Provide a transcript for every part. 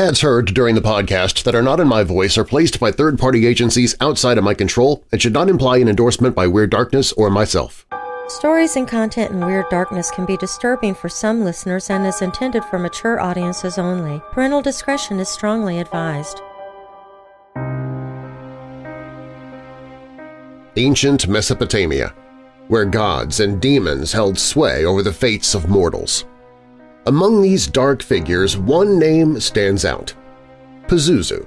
Ads heard during the podcast that are not in my voice are placed by third-party agencies outside of my control and should not imply an endorsement by Weird Darkness or myself. Stories and content in Weird Darkness can be disturbing for some listeners and is intended for mature audiences only. Parental discretion is strongly advised. Ancient Mesopotamia, where gods and demons held sway over the fates of mortals. Among these dark figures, one name stands out – Pazuzu.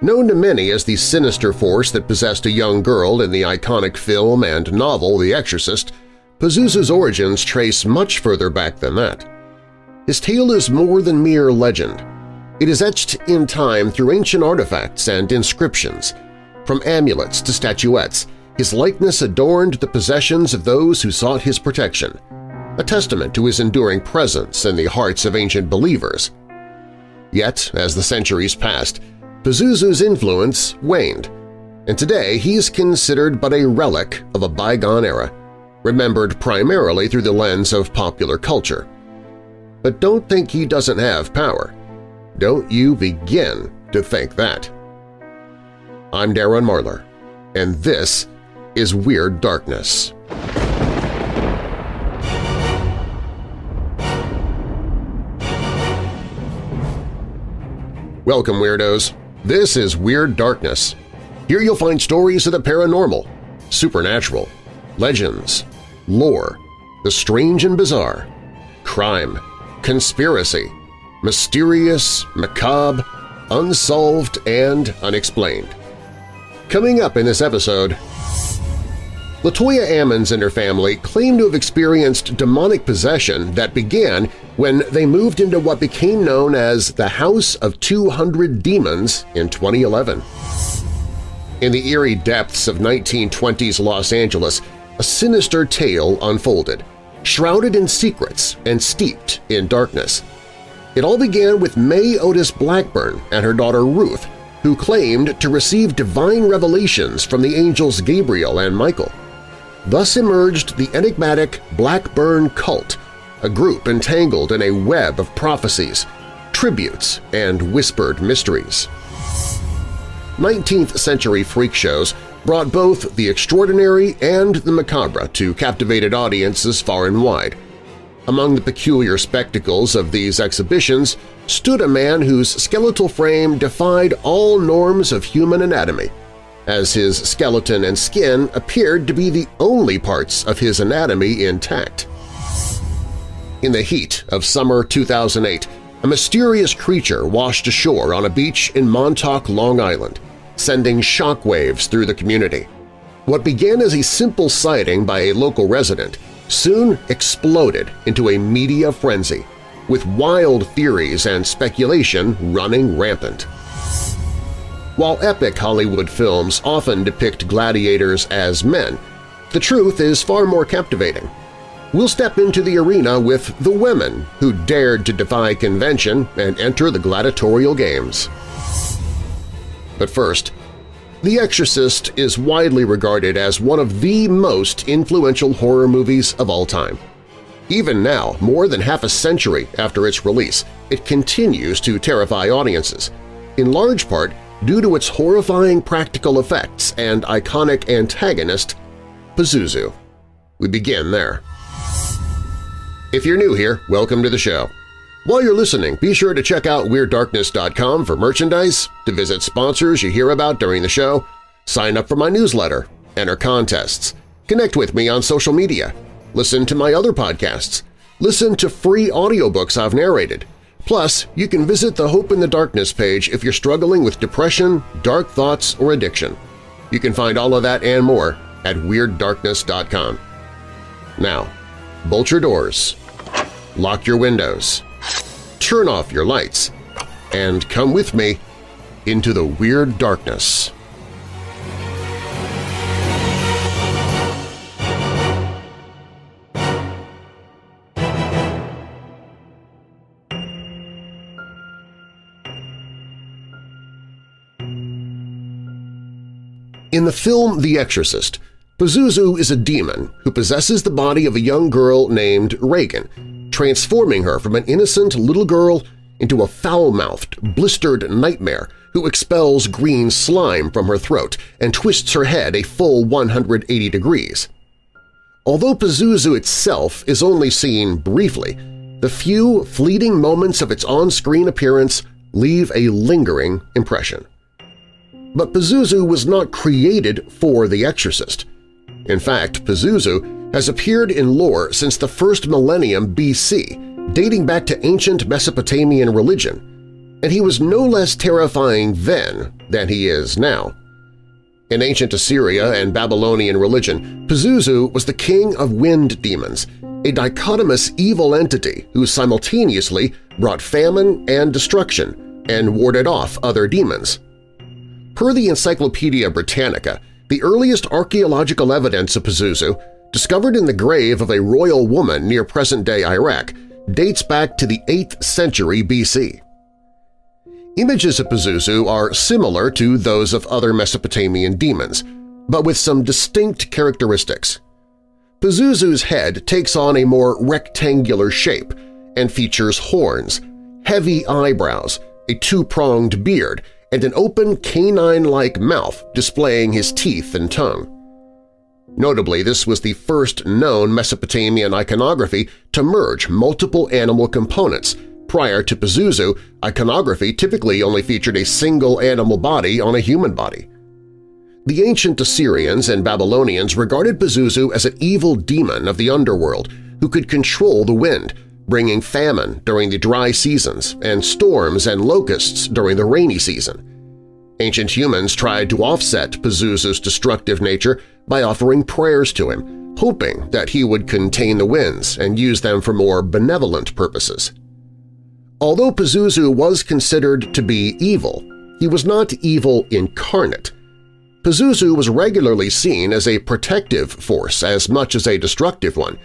Known to many as the sinister force that possessed a young girl in the iconic film and novel The Exorcist, Pazuzu's origins trace much further back than that. His tale is more than mere legend. It is etched in time through ancient artifacts and inscriptions. From amulets to statuettes, his likeness adorned the possessions of those who sought his protection – a testament to his enduring presence in the hearts of ancient believers. Yet, as the centuries passed, Pazuzu's influence waned, and today he is considered but a relic of a bygone era, remembered primarily through the lens of popular culture. But don't think he doesn't have power. Don't you begin to think that. I'm Darren Marlar, and this is Weird Darkness. Welcome, Weirdos! This is Weird Darkness. Here you'll find stories of the paranormal, supernatural, legends, lore, the strange and bizarre, crime, conspiracy, mysterious, macabre, unsolved, and unexplained. Coming up in this episode, Latoya Ammons and her family claim to have experienced demonic possession that began when they moved into what became known as the House of 200 Demons in 2011. In the eerie depths of 1920s Los Angeles, a sinister tale unfolded, shrouded in secrets and steeped in darkness. It all began with May Otis Blackburn and her daughter Ruth, who claimed to receive divine revelations from the angels Gabriel and Michael. Thus emerged the enigmatic Blackburn cult, a group entangled in a web of prophecies, tributes, and whispered mysteries. 19th-century freak shows brought both the extraordinary and the macabre to captivated audiences far and wide. Among the peculiar spectacles of these exhibitions stood a man whose skeletal frame defied all norms of human anatomy, as his skeleton and skin appeared to be the only parts of his anatomy intact. In the heat of summer 2008, a mysterious creature washed ashore on a beach in Montauk, Long Island, sending shockwaves through the community. What began as a simple sighting by a local resident soon exploded into a media frenzy, with wild theories and speculation running rampant. While epic Hollywood films often depict gladiators as men, the truth is far more captivating. We'll step into the arena with the women who dared to defy convention and enter the gladiatorial games. But first, The Exorcist is widely regarded as one of the most influential horror movies of all time. Even now, more than half a century after its release, it continues to terrify audiences, in large part due to its horrifying practical effects and iconic antagonist, Pazuzu. We begin there. If you're new here, welcome to the show. While you're listening, be sure to check out WeirdDarkness.com for merchandise, to visit sponsors you hear about during the show, sign up for my newsletter, enter contests, connect with me on social media, listen to my other podcasts, listen to free audiobooks I've narrated, Plus, you can visit the Hope in the Darkness page if you're struggling with depression, dark thoughts, or addiction. You can find all of that and more at WeirdDarkness.com. Now, bolt your doors, lock your windows, turn off your lights, and come with me into the Weird Darkness. In the film The Exorcist, Pazuzu is a demon who possesses the body of a young girl named Regan, transforming her from an innocent little girl into a foul-mouthed, blistered nightmare who expels green slime from her throat and twists her head a full 180 degrees. Although Pazuzu itself is only seen briefly, the few fleeting moments of its on-screen appearance leave a lingering impression. But Pazuzu was not created for The Exorcist. In fact, Pazuzu has appeared in lore since the first millennium BC, dating back to ancient Mesopotamian religion, and he was no less terrifying then than he is now. In ancient Assyria and Babylonian religion, Pazuzu was the king of wind demons, a dichotomous evil entity who simultaneously brought famine and destruction and warded off other demons. Per the Encyclopedia Britannica, the earliest archaeological evidence of Pazuzu, discovered in the grave of a royal woman near present-day Iraq, dates back to the 8th century BC. Images of Pazuzu are similar to those of other Mesopotamian demons, but with some distinct characteristics. Pazuzu's head takes on a more rectangular shape and features horns, heavy eyebrows, a two-pronged beard, and an open canine-like mouth displaying his teeth and tongue. Notably, this was the first known Mesopotamian iconography to merge multiple animal components Prior to Pazuzu, iconography typically only featured a single animal body on a human body. The ancient Assyrians and Babylonians regarded Pazuzu as an evil demon of the underworld who could control the wind, bringing famine during the dry seasons and storms and locusts during the rainy season. Ancient humans tried to offset Pazuzu's destructive nature by offering prayers to him, hoping that he would contain the winds and use them for more benevolent purposes. Although Pazuzu was considered to be evil, he was not evil incarnate. Pazuzu was regularly seen as a protective force as much as a destructive one,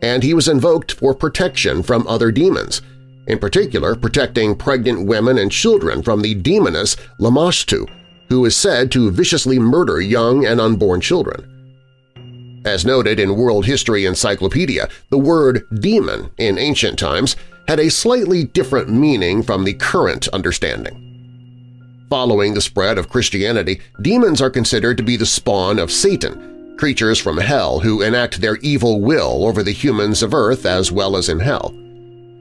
and he was invoked for protection from other demons, in particular protecting pregnant women and children from the demoness Lamashtu, who is said to viciously murder young and unborn children. As noted in World History Encyclopedia, the word demon in ancient times had a slightly different meaning from the current understanding. Following the spread of Christianity, demons are considered to be the spawn of Satan, creatures from hell who enact their evil will over the humans of Earth as well as in hell.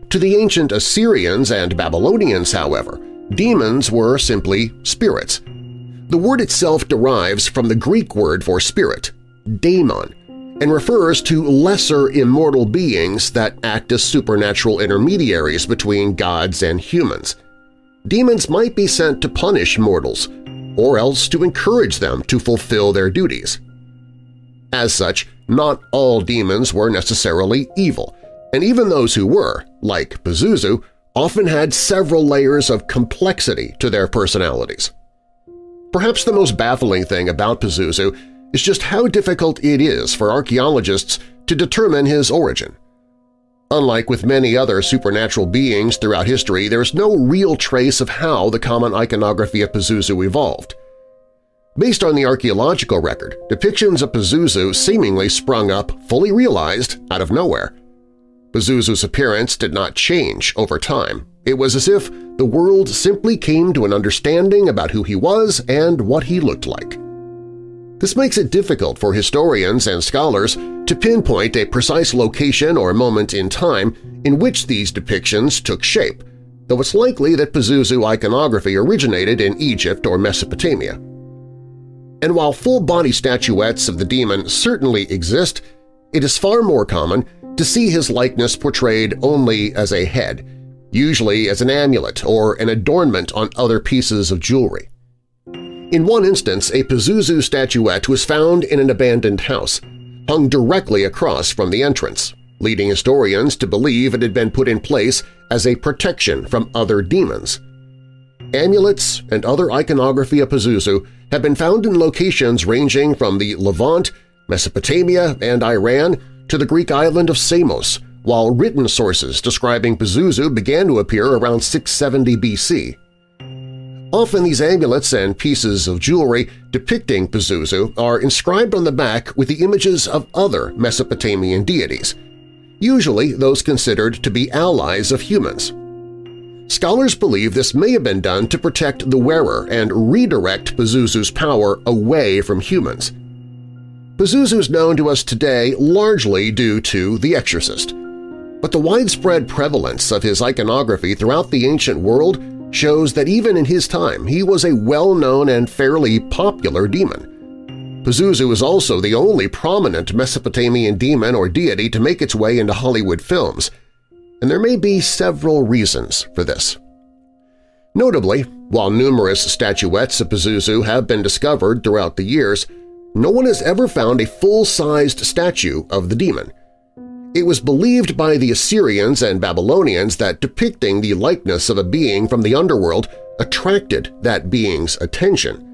To the ancient Assyrians and Babylonians, however, demons were simply spirits. The word itself derives from the Greek word for spirit, daemon, and refers to lesser immortal beings that act as supernatural intermediaries between gods and humans. Demons might be sent to punish mortals, or else to encourage them to fulfill their duties. As such, not all demons were necessarily evil, and even those who were, like Pazuzu, often had several layers of complexity to their personalities. Perhaps the most baffling thing about Pazuzu is just how difficult it is for archaeologists to determine his origin. Unlike with many other supernatural beings throughout history, there is no real trace of how the common iconography of Pazuzu evolved. Based on the archaeological record, depictions of Pazuzu seemingly sprung up, fully realized, out of nowhere. Pazuzu's appearance did not change over time. It was as if the world simply came to an understanding about who he was and what he looked like. This makes it difficult for historians and scholars to pinpoint a precise location or moment in time in which these depictions took shape, though it's likely that Pazuzu iconography originated in Egypt or Mesopotamia. And while full-body statuettes of the demon certainly exist, it is far more common to see his likeness portrayed only as a head, usually as an amulet or an adornment on other pieces of jewelry. In one instance, a Pazuzu statuette was found in an abandoned house, hung directly across from the entrance, leading historians to believe it had been put in place as a protection from other demons. Amulets and other iconography of Pazuzu have been found in locations ranging from the Levant, Mesopotamia, and Iran to the Greek island of Samos, while written sources describing Pazuzu began to appear around 670 BC. Often these amulets and pieces of jewelry depicting Pazuzu are inscribed on the back with the images of other Mesopotamian deities, usually those considered to be allies of humans. Scholars believe this may have been done to protect the wearer and redirect Pazuzu's power away from humans. Pazuzu is known to us today largely due to The Exorcist, but the widespread prevalence of his iconography throughout the ancient world shows that even in his time he was a well-known and fairly popular demon. Pazuzu is also the only prominent Mesopotamian demon or deity to make its way into Hollywood films – and there may be several reasons for this. Notably, while numerous statuettes of Pazuzu have been discovered throughout the years, no one has ever found a full-sized statue of the demon. It was believed by the Assyrians and Babylonians that depicting the likeness of a being from the underworld attracted that being's attention.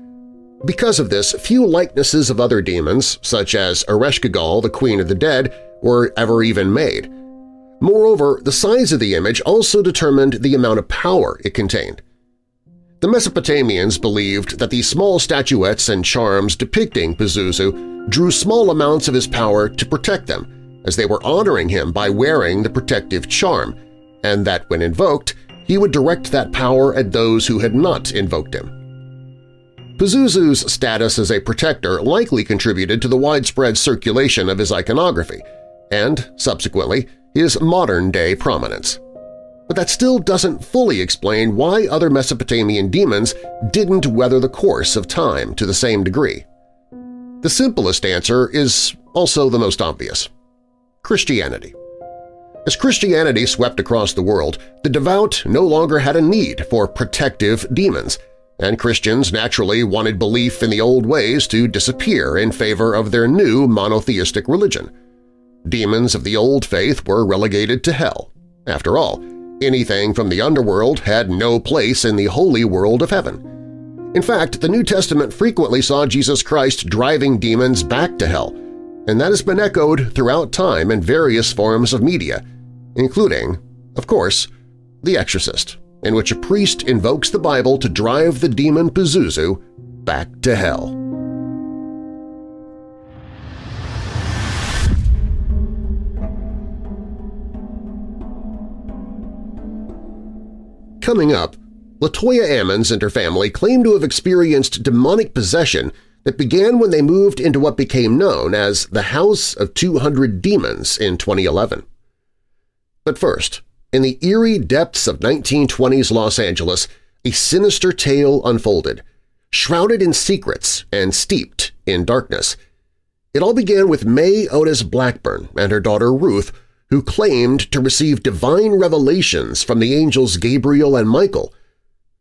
Because of this, few likenesses of other demons, such as Ereshkigal, the Queen of the Dead, were ever even made. Moreover, the size of the image also determined the amount of power it contained. The Mesopotamians believed that the small statuettes and charms depicting Pazuzu drew small amounts of his power to protect them, as they were honoring him by wearing the protective charm, and that when invoked, he would direct that power at those who had not invoked him. Pazuzu's status as a protector likely contributed to the widespread circulation of his iconography, and, subsequently, his modern-day prominence. But that still doesn't fully explain why other Mesopotamian demons didn't weather the course of time to the same degree. The simplest answer is also the most obvious – Christianity. As Christianity swept across the world, the devout no longer had a need for protective demons, and Christians naturally wanted belief in the old ways to disappear in favor of their new monotheistic religion. Demons of the old faith were relegated to hell. After all, anything from the underworld had no place in the holy world of heaven. In fact, the New Testament frequently saw Jesus Christ driving demons back to hell, and that has been echoed throughout time in various forms of media, including, of course, The Exorcist, in which a priest invokes the Bible to drive the demon Pazuzu back to hell. Coming up, Latoya Ammons and her family claim to have experienced demonic possession that began when they moved into what became known as the House of 200 Demons in 2011. But first, in the eerie depths of 1920s Los Angeles, a sinister tale unfolded, shrouded in secrets and steeped in darkness. It all began with May Otis Blackburn and her daughter Ruth who claimed to receive divine revelations from the angels Gabriel and Michael.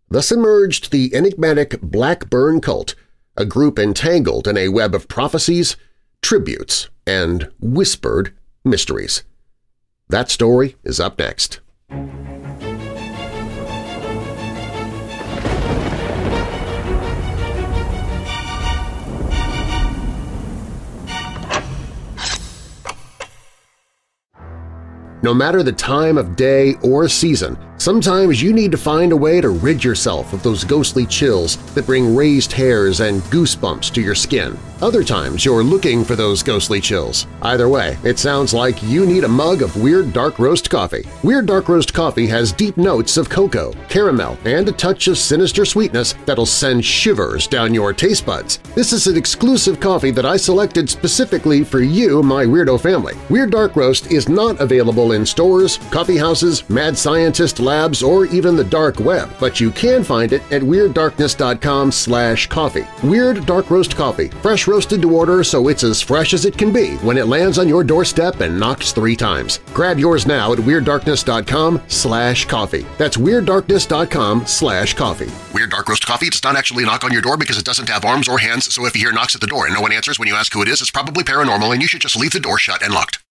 Thus emerged the enigmatic Blackburn cult, a group entangled in a web of prophecies, tributes, and whispered mysteries. That story is up next. No matter the time of day or season, Sometimes you need to find a way to rid yourself of those ghostly chills that bring raised hairs and goosebumps to your skin. Other times you're looking for those ghostly chills. Either way, it sounds like you need a mug of Weird Dark Roast coffee. Weird Dark Roast coffee has deep notes of cocoa, caramel, and a touch of sinister sweetness that'll send shivers down your taste buds. This is an exclusive coffee that I selected specifically for you, my weirdo family. Weird Dark Roast is not available in stores, coffee houses, mad scientist labs, or even the dark web, but you can find it at WeirdDarkness.com slash coffee. Weird Dark Roast Coffee, fresh roasted to order so it's as fresh as it can be when it lands on your doorstep and knocks three times. Grab yours now at WeirdDarkness.com slash coffee. That's WeirdDarkness.com slash coffee. Weird Dark Roast Coffee does not actually knock on your door because it doesn't have arms or hands, so if you hear knocks at the door and no one answers when you ask who it is, it's probably paranormal and you should just leave the door shut and locked.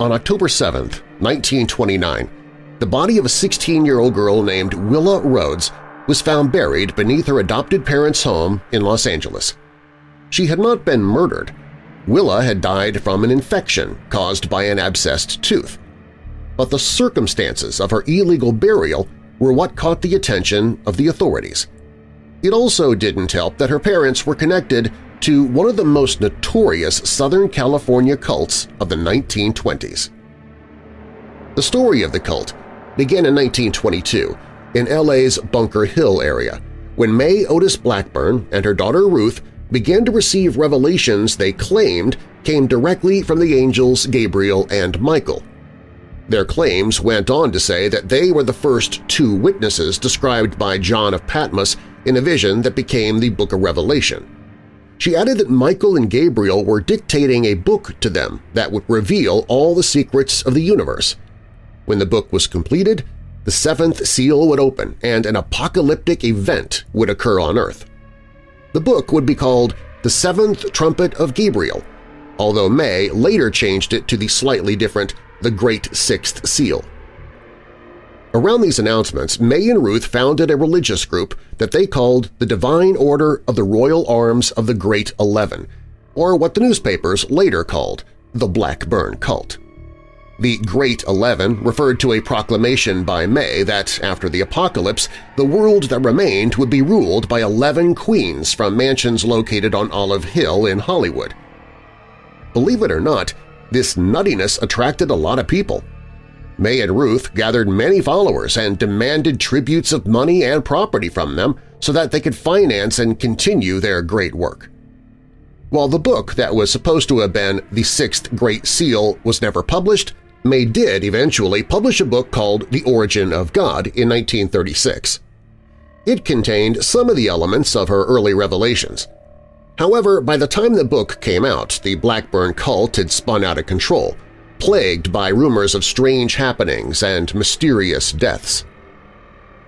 On October 7, 1929, the body of a 16-year-old girl named Willa Rhodes was found buried beneath her adopted parents' home in Los Angeles. She had not been murdered. Willa had died from an infection caused by an abscessed tooth. but the circumstances of her illegal burial were what caught the attention of the authorities. It also didn't help that her parents were connected to one of the most notorious Southern California cults of the 1920s. The story of the cult began in 1922 in LA's Bunker Hill area when May Otis Blackburn and her daughter Ruth began to receive revelations they claimed came directly from the angels Gabriel and Michael. Their claims went on to say that they were the first two witnesses described by John of Patmos in a vision that became the Book of Revelation. She added that Michael and Gabriel were dictating a book to them that would reveal all the secrets of the universe. When the book was completed, the seventh seal would open and an apocalyptic event would occur on Earth. The book would be called The Seventh Trumpet of Gabriel, although May later changed it to the slightly different The Great Sixth Seal. Around these announcements, May and Ruth founded a religious group that they called the Divine Order of the Royal Arms of the Great Eleven, or what the newspapers later called the Blackburn Cult. The Great Eleven referred to a proclamation by May that, after the apocalypse, the world that remained would be ruled by eleven queens from mansions located on Olive Hill in Hollywood. Believe it or not, this nuttiness attracted a lot of people – May and Ruth gathered many followers and demanded tributes of money and property from them so that they could finance and continue their great work. While the book that was supposed to have been the Sixth Great Seal was never published, May did eventually publish a book called The Origin of God in 1936. It contained some of the elements of her early revelations. However, by the time the book came out, the Blackburn cult had spun out of control – plagued by rumors of strange happenings and mysterious deaths.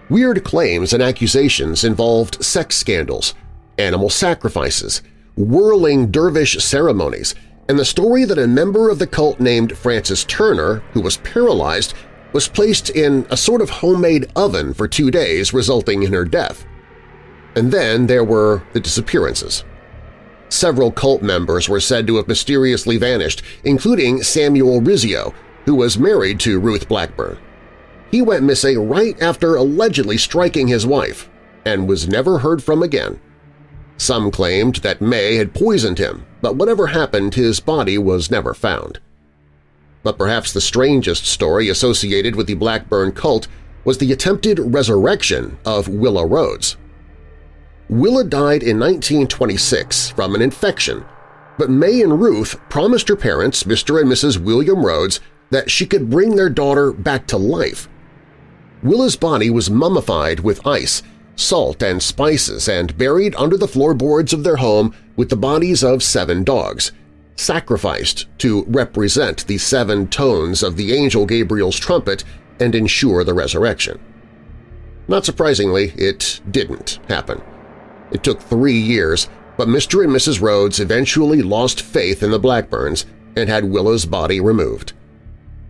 Weird claims and accusations involved sex scandals, animal sacrifices, whirling dervish ceremonies, and the story that a member of the cult named Frances Turner, who was paralyzed, was placed in a sort of homemade oven for two days resulting in her death. And then there were the disappearances. Several cult members were said to have mysteriously vanished, including Samuel Rizzio, who was married to Ruth Blackburn. He went missing right after allegedly striking his wife and was never heard from again. Some claimed that May had poisoned him, but whatever happened, his body was never found. But perhaps the strangest story associated with the Blackburn cult was the attempted resurrection of Willa Rhodes. Willa died in 1926 from an infection, but May and Ruth promised her parents, Mr. and Mrs. William Rhodes, that she could bring their daughter back to life. Willa's body was mummified with ice, salt, and spices and buried under the floorboards of their home with the bodies of seven dogs, sacrificed to represent the seven tones of the angel Gabriel's trumpet and ensure the resurrection. Not surprisingly, it didn't happen. It took three years, but Mr. and Mrs. Rhodes eventually lost faith in the Blackburns and had Willa's body removed.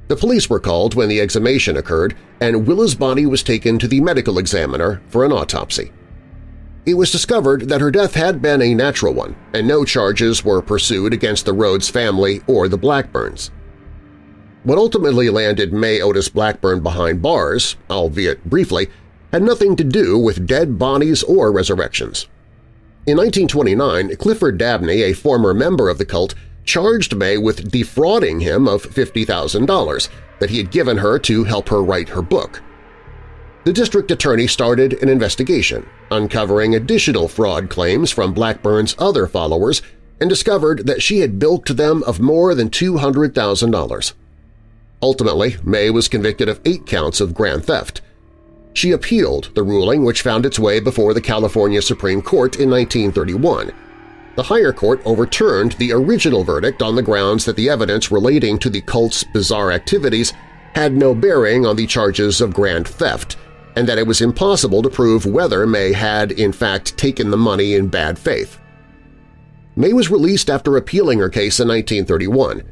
The police were called when the exhumation occurred, and Willa's body was taken to the medical examiner for an autopsy. It was discovered that her death had been a natural one, and no charges were pursued against the Rhodes family or the Blackburns. What ultimately landed May Otis Blackburn behind bars, albeit briefly, had nothing to do with dead bodies or resurrections. In 1929, Clifford Dabney, a former member of the cult, charged May with defrauding him of $50,000 that he had given her to help her write her book. The district attorney started an investigation, uncovering additional fraud claims from Blackburn's other followers and discovered that she had bilked them of more than $200,000. Ultimately, May was convicted of eight counts of grand theft, she appealed the ruling which found its way before the California Supreme Court in 1931. The higher court overturned the original verdict on the grounds that the evidence relating to the cult's bizarre activities had no bearing on the charges of grand theft and that it was impossible to prove whether May had in fact taken the money in bad faith. May was released after appealing her case in 1931,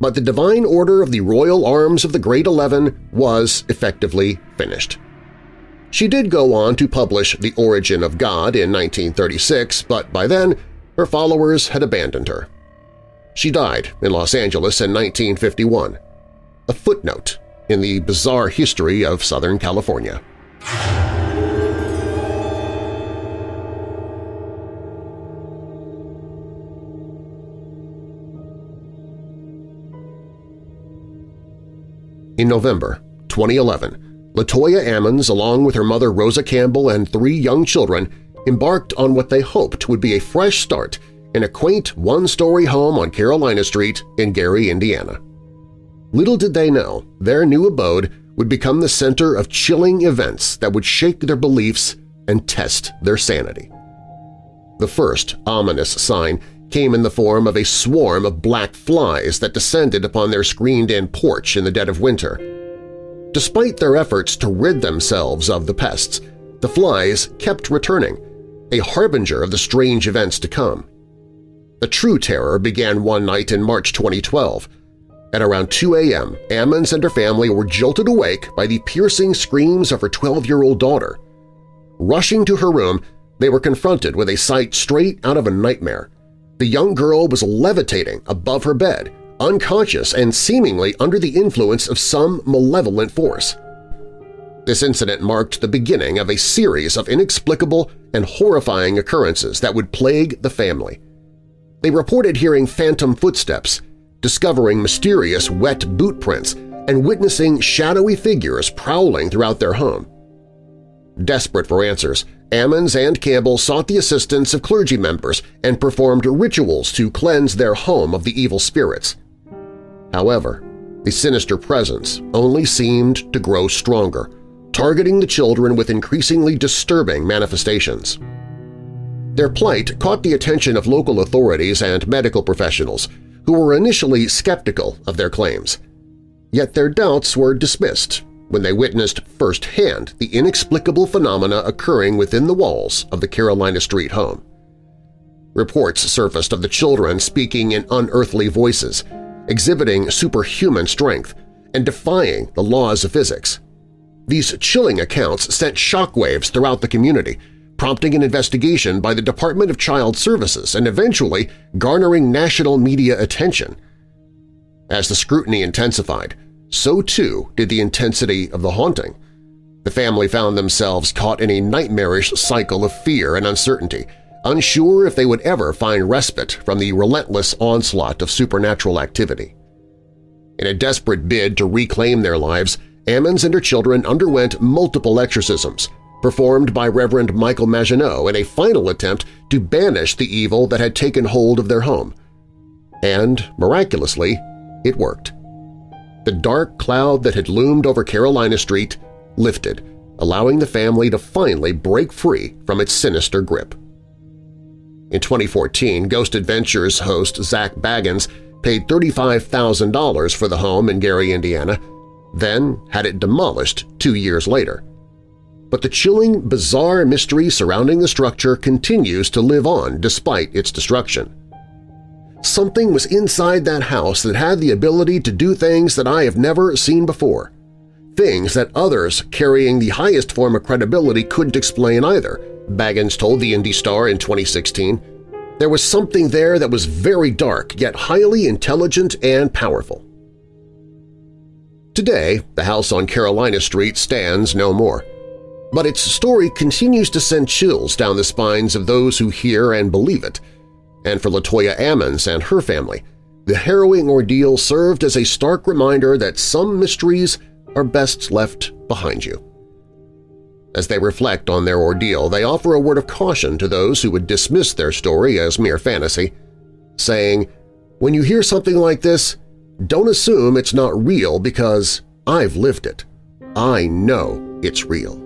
but the Divine Order of the Royal Arms of the Great Eleven was effectively finished. She did go on to publish The Origin of God in 1936, but by then her followers had abandoned her. She died in Los Angeles in 1951. A footnote in the bizarre history of Southern California. In November 2011, Latoya Ammons, along with her mother Rosa Campbell and three young children, embarked on what they hoped would be a fresh start in a quaint one-story home on Carolina Street in Gary, Indiana. Little did they know their new abode would become the center of chilling events that would shake their beliefs and test their sanity. The first ominous sign came in the form of a swarm of black flies that descended upon their screened-in porch in the dead of winter. Despite their efforts to rid themselves of the pests, the flies kept returning, a harbinger of the strange events to come. The true terror began one night in March 2012. At around 2 a.m., Ammons and her family were jolted awake by the piercing screams of her 12-year-old daughter. Rushing to her room, they were confronted with a sight straight out of a nightmare. The young girl was levitating above her bed, unconscious and seemingly under the influence of some malevolent force. This incident marked the beginning of a series of inexplicable and horrifying occurrences that would plague the family. They reported hearing phantom footsteps, discovering mysterious wet boot prints, and witnessing shadowy figures prowling throughout their home. Desperate for answers, Ammons and Campbell sought the assistance of clergy members and performed rituals to cleanse their home of the evil spirits. However, the sinister presence only seemed to grow stronger, targeting the children with increasingly disturbing manifestations. Their plight caught the attention of local authorities and medical professionals, who were initially skeptical of their claims. Yet their doubts were dismissed when they witnessed firsthand the inexplicable phenomena occurring within the walls of the Carolina Street home. Reports surfaced of the children speaking in unearthly voices, exhibiting superhuman strength, and defying the laws of physics. These chilling accounts sent shockwaves throughout the community, prompting an investigation by the Department of Child Services and eventually garnering national media attention. As the scrutiny intensified, so too did the intensity of the haunting. The family found themselves caught in a nightmarish cycle of fear and uncertainty, unsure if they would ever find respite from the relentless onslaught of supernatural activity. In a desperate bid to reclaim their lives, Ammons and her children underwent multiple exorcisms, performed by Reverend Michael Maginot in a final attempt to banish the evil that had taken hold of their home. And, miraculously, it worked the dark cloud that had loomed over Carolina Street lifted, allowing the family to finally break free from its sinister grip. In 2014, Ghost Adventures host Zak Bagans paid $35,000 for the home in Gary, Indiana, then had it demolished two years later. But the chilling, bizarre mystery surrounding the structure continues to live on despite its destruction. Something was inside that house that had the ability to do things that I have never seen before. Things that others carrying the highest form of credibility couldn't explain either, Bagans told the Indy Star in 2016. There was something there that was very dark yet highly intelligent and powerful. Today, the house on Carolina Street stands no more, but its story continues to send chills down the spines of those who hear and believe it – and for Latoya Ammons and her family, the harrowing ordeal served as a stark reminder that some mysteries are best left behind you. As they reflect on their ordeal, they offer a word of caution to those who would dismiss their story as mere fantasy, saying, when you hear something like this, don't assume it's not real because I've lived it. I know it's real.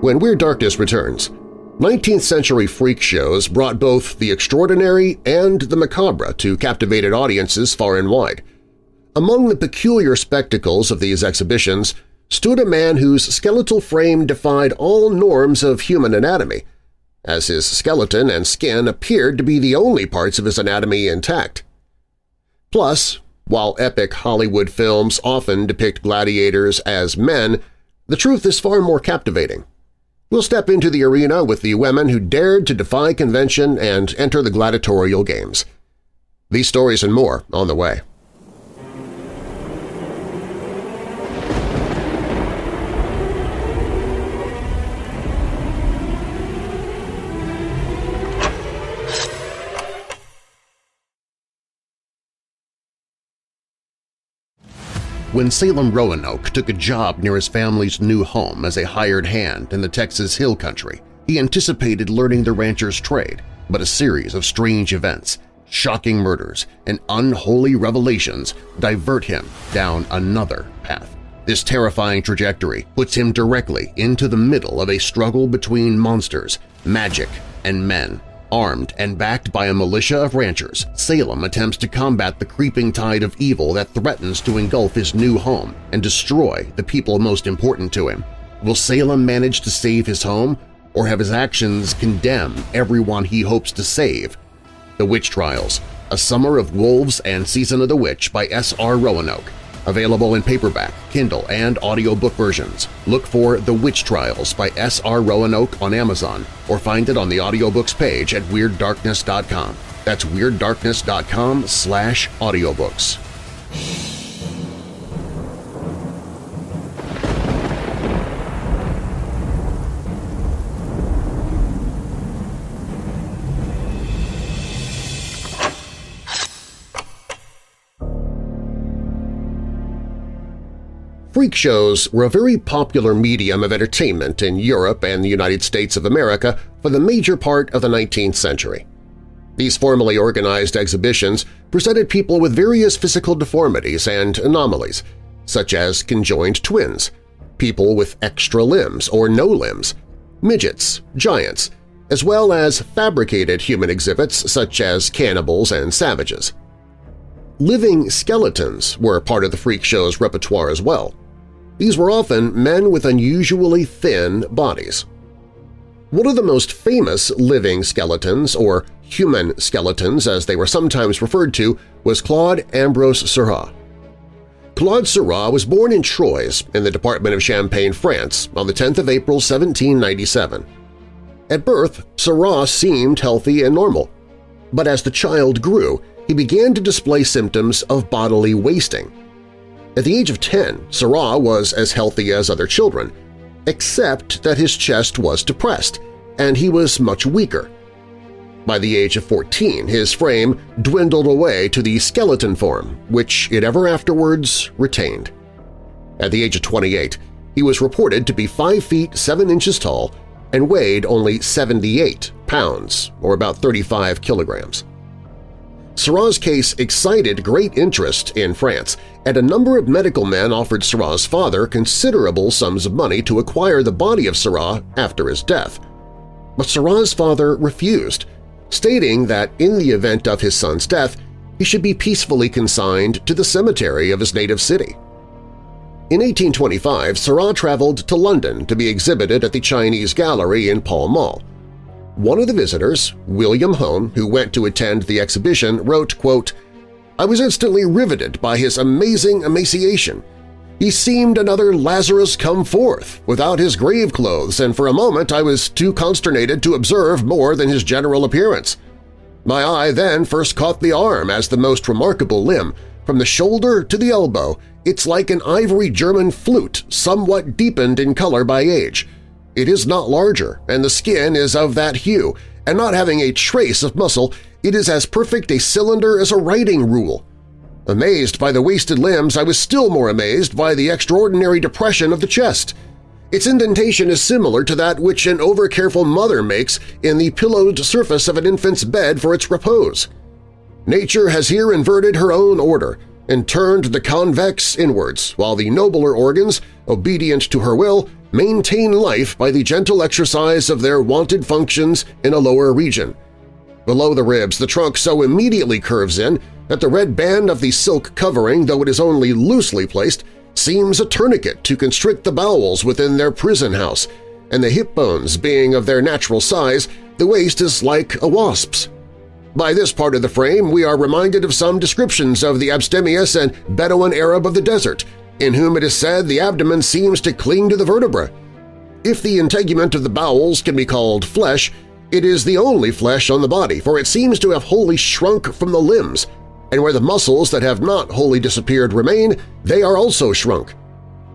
When Weird Darkness returns, 19th-century freak shows brought both the extraordinary and the macabre to captivated audiences far and wide. Among the peculiar spectacles of these exhibitions stood a man whose skeletal frame defied all norms of human anatomy, as his skeleton and skin appeared to be the only parts of his anatomy intact. Plus, while epic Hollywood films often depict gladiators as men, the truth is far more captivating. We'll step into the arena with the women who dared to defy convention and enter the gladiatorial games. These stories and more on the way. When Salem Roanoke took a job near his family's new home as a hired hand in the Texas Hill Country, he anticipated learning the rancher's trade, but a series of strange events, shocking murders, and unholy revelations divert him down another path. This terrifying trajectory puts him directly into the middle of a struggle between monsters, magic, and men, Armed and backed by a militia of ranchers, Salem attempts to combat the creeping tide of evil that threatens to engulf his new home and destroy the people most important to him. Will Salem manage to save his home, or have his actions condemn everyone he hopes to save? The Witch Trials, A Summer of Wolves and Season of the Witch by S.R. Roanoke, Available in paperback, Kindle, and audiobook versions. Look for The Witch Trials by S.R. Roanoke on Amazon or find it on the audiobooks page at WeirdDarkness.com. That's WeirdDarkness.com slash audiobooks. Freak shows were a very popular medium of entertainment in Europe and the United States of America for the major part of the 19th century. These formally organized exhibitions presented people with various physical deformities and anomalies, such as conjoined twins, people with extra limbs or no limbs, midgets, giants, as well as fabricated human exhibits such as cannibals and savages. Living skeletons were part of the freak show's repertoire as well. These were often men with unusually thin bodies. One of the most famous living skeletons, or human skeletons as they were sometimes referred to, was Claude Ambrose Seurat. Claude Seurat was born in Troyes in the department of Champagne, France on the 10th of April 1797. At birth, Seurat seemed healthy and normal, but as the child grew, he began to display symptoms of bodily wasting, at the age of 10, Seurat was as healthy as other children, except that his chest was depressed and he was much weaker. By the age of 14, his frame dwindled away to the skeleton form, which it ever afterwards retained. At the age of 28, he was reported to be 5 feet 7 inches tall and weighed only 78 pounds, or about 35 kilograms. Seurat's case excited great interest in France, and a number of medical men offered Seurat's father considerable sums of money to acquire the body of Seurat after his death. But Seurat's father refused, stating that in the event of his son's death, he should be peacefully consigned to the cemetery of his native city. In 1825, Seurat traveled to London to be exhibited at the Chinese Gallery in Pall Mall. One of the visitors, William Hone, who went to attend the exhibition, wrote, quote, I was instantly riveted by his amazing emaciation. He seemed another Lazarus come forth, without his grave clothes, and for a moment I was too consternated to observe more than his general appearance. My eye then first caught the arm as the most remarkable limb. From the shoulder to the elbow, it's like an ivory German flute, somewhat deepened in color by age. It is not larger, and the skin is of that hue, and not having a trace of muscle, it is as perfect a cylinder as a writing rule. Amazed by the wasted limbs, I was still more amazed by the extraordinary depression of the chest. Its indentation is similar to that which an over-careful mother makes in the pillowed surface of an infant's bed for its repose. Nature has here inverted her own order and turned the convex inwards, while the nobler organs, obedient to her will, maintain life by the gentle exercise of their wonted functions in a lower region. Below the ribs, the trunk so immediately curves in that the red band of the silk covering, though it is only loosely placed, seems a tourniquet to constrict the bowels within their prison house, and the hip bones being of their natural size, the waist is like a wasp's. By this part of the frame we are reminded of some descriptions of the abstemious and Bedouin Arab of the desert, in whom it is said the abdomen seems to cling to the vertebra. If the integument of the bowels can be called flesh, it is the only flesh on the body, for it seems to have wholly shrunk from the limbs, and where the muscles that have not wholly disappeared remain, they are also shrunk.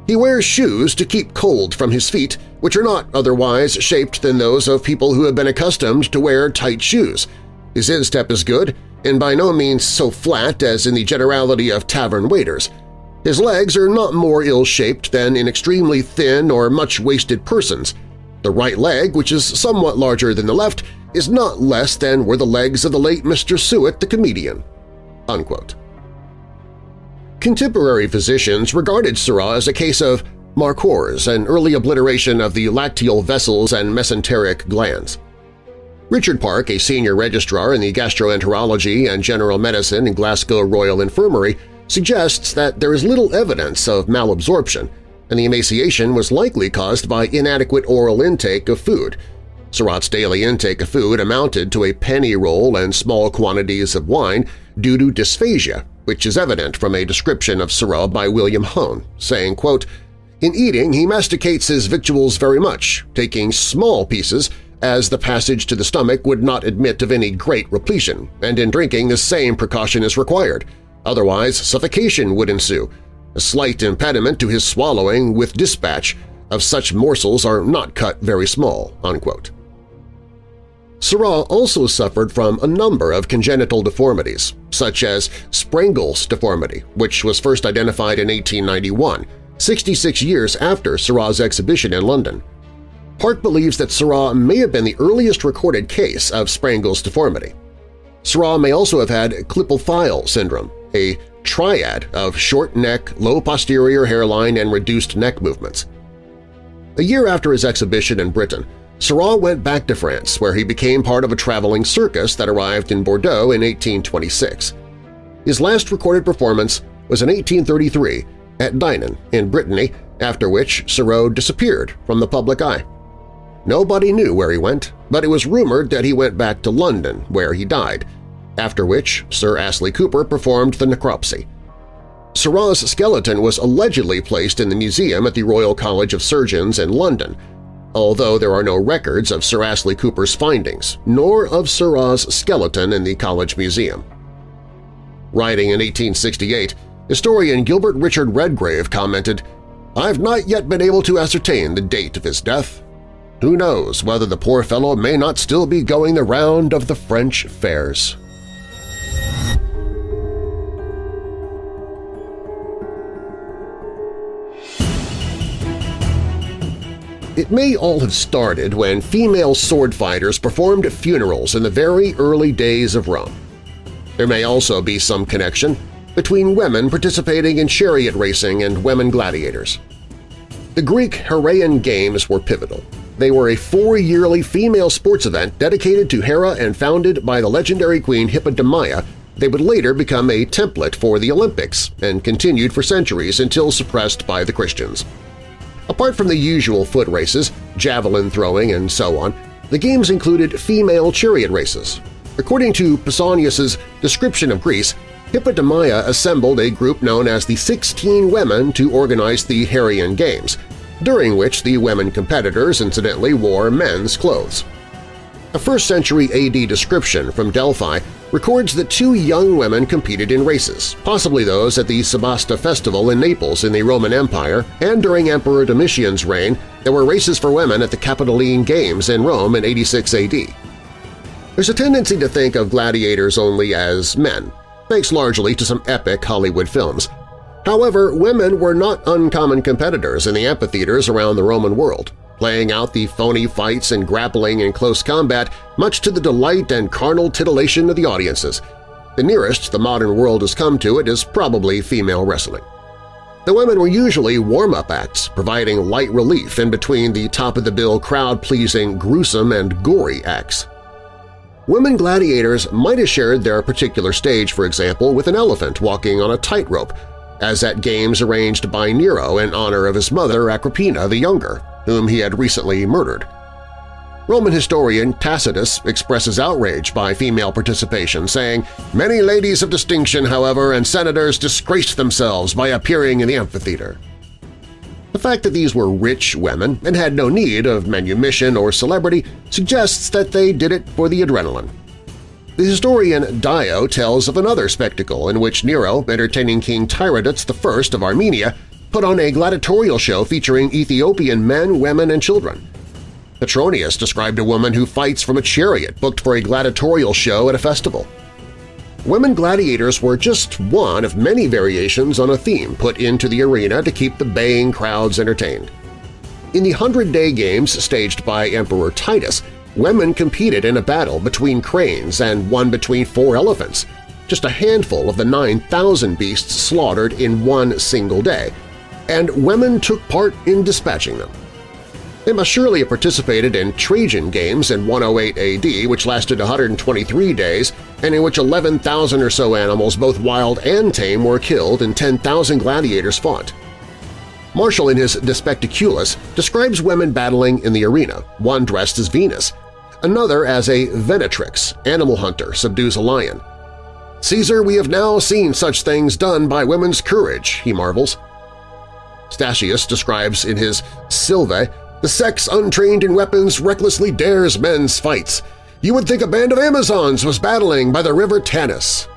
He wears shoes to keep cold from his feet, which are not otherwise shaped than those of people who have been accustomed to wear tight shoes. His instep is good, and by no means so flat as in the generality of tavern waiters. His legs are not more ill-shaped than in extremely thin or much-wasted persons. The right leg, which is somewhat larger than the left, is not less than were the legs of the late Mr. Suett the comedian." Unquote. Contemporary physicians regarded Seurat as a case of markhors, an early obliteration of the lacteal vessels and mesenteric glands. Richard Park, a senior registrar in the gastroenterology and general medicine in Glasgow Royal Infirmary, suggests that there is little evidence of malabsorption, and the emaciation was likely caused by inadequate oral intake of food. Seurat's daily intake of food amounted to a penny roll and small quantities of wine due to dysphagia, which is evident from a description of Seurat by William Hone, saying, quote, In eating, he masticates his victuals very much, taking small pieces as the passage to the stomach would not admit of any great repletion, and in drinking the same precaution is required. Otherwise, suffocation would ensue, a slight impediment to his swallowing with dispatch of such morsels are not cut very small." Unquote. Seurat also suffered from a number of congenital deformities, such as Sprengel's deformity, which was first identified in 1891, 66 years after Seurat's exhibition in London. Park believes that Seurat may have been the earliest recorded case of Sprengel's deformity. Seurat may also have had Klippel-Feil syndrome, a triad of short neck, low posterior hairline, and reduced neck movements. A year after his exhibition in Britain, Seurat went back to France where he became part of a traveling circus that arrived in Bordeaux in 1826. His last recorded performance was in 1833 at Dinan in Brittany, after which Seurat disappeared from the public eye. Nobody knew where he went, but it was rumored that he went back to London, where he died, after which Sir Astley Cooper performed the necropsy. Seurat's skeleton was allegedly placed in the museum at the Royal College of Surgeons in London, although there are no records of Sir Astley Cooper's findings, nor of Seurat's skeleton in the College Museum. Writing in 1868, historian Gilbert Richard Redgrave commented, I've not yet been able to ascertain the date of his death, who knows whether the poor fellow may not still be going the round of the French fairs. It may all have started when female sword fighters performed funerals in the very early days of Rome. There may also be some connection between women participating in chariot racing and women gladiators. The Greek Heraean Games were pivotal. They were a four-yearly female sports event dedicated to Hera and founded by the legendary queen Hippodamia. They would later become a template for the Olympics and continued for centuries until suppressed by the Christians. Apart from the usual foot races, javelin throwing, and so on, the games included female chariot races. According to Pausanias's description of Greece, Hippodamia assembled a group known as the Sixteen Women to organize the Heraean Games, during which the women competitors incidentally wore men's clothes. A first-century AD description from Delphi records that two young women competed in races, possibly those at the Sebasta festival in Naples in the Roman Empire, and during Emperor Domitian's reign there were races for women at the Capitoline Games in Rome in 86 AD. There's a tendency to think of gladiators only as men, thanks largely to some epic Hollywood films, However, women were not uncommon competitors in the amphitheaters around the Roman world, playing out the phony fights and grappling in close combat much to the delight and carnal titillation of the audiences. The nearest the modern world has come to it is probably female wrestling. The women were usually warm-up acts, providing light relief in between the top-of-the-bill crowd-pleasing, gruesome, and gory acts. Women gladiators might have shared their particular stage, for example, with an elephant walking on a tightrope as at games arranged by Nero in honor of his mother Agrippina the Younger, whom he had recently murdered. Roman historian Tacitus expresses outrage by female participation, saying, Many ladies of distinction, however, and senators disgraced themselves by appearing in the amphitheater. The fact that these were rich women and had no need of manumission or celebrity suggests that they did it for the adrenaline. The historian Dio tells of another spectacle in which Nero, entertaining King Tiridates I of Armenia, put on a gladiatorial show featuring Ethiopian men, women, and children. Petronius described a woman who fights from a chariot booked for a gladiatorial show at a festival. Women gladiators were just one of many variations on a theme put into the arena to keep the baying crowds entertained. In the Hundred Day Games staged by Emperor Titus, women competed in a battle between cranes and one between four elephants, just a handful of the 9,000 beasts slaughtered in one single day, and women took part in dispatching them. They must surely have participated in Trajan Games in 108 AD, which lasted 123 days and in which 11,000 or so animals, both wild and tame, were killed and 10,000 gladiators fought. Martial in his De Spectaculis describes women battling in the arena, one dressed as Venus, another as a venatrix, animal hunter, subdues a lion. Caesar, we have now seen such things done by women's courage, he marvels. Statius describes in his Silvae the sex untrained in weapons recklessly dares men's fights. You would think a band of Amazons was battling by the river Tanis.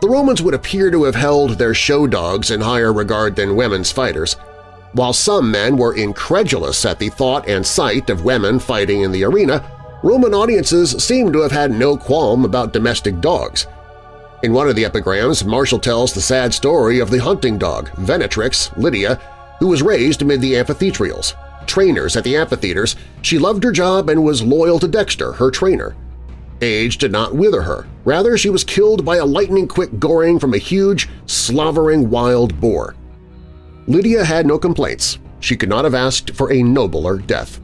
The Romans would appear to have held their show dogs in higher regard than women's fighters. While some men were incredulous at the thought and sight of women fighting in the arena, Roman audiences seem to have had no qualm about domestic dogs. In one of the epigrams, Martial tells the sad story of the hunting dog, Venatrix, Lydia, who was raised amid the amphitheatrials trainers at the amphitheaters, she loved her job and was loyal to Dexter, her trainer. Age did not wither her. Rather, she was killed by a lightning-quick goring from a huge, slavering wild boar. Lydia had no complaints. She could not have asked for a nobler death.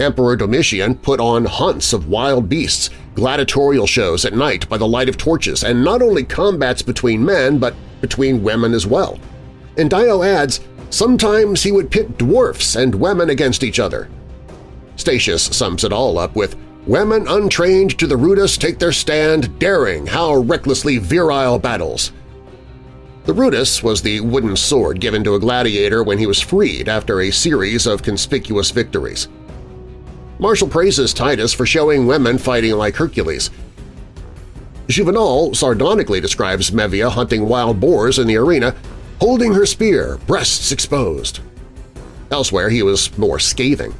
Emperor Domitian put on hunts of wild beasts, gladiatorial shows at night by the light of torches, and not only combats between men but between women as well. And Dio adds, Sometimes he would pit dwarfs and women against each other. Statius sums it all up with, Women untrained to the rudis take their stand, daring how recklessly virile battles. The rudis was the wooden sword given to a gladiator when he was freed after a series of conspicuous victories. Martial praises Titus for showing women fighting like Hercules. Juvenal sardonically describes Mevia hunting wild boars in the arena holding her spear, breasts exposed. Elsewhere he was more scathing.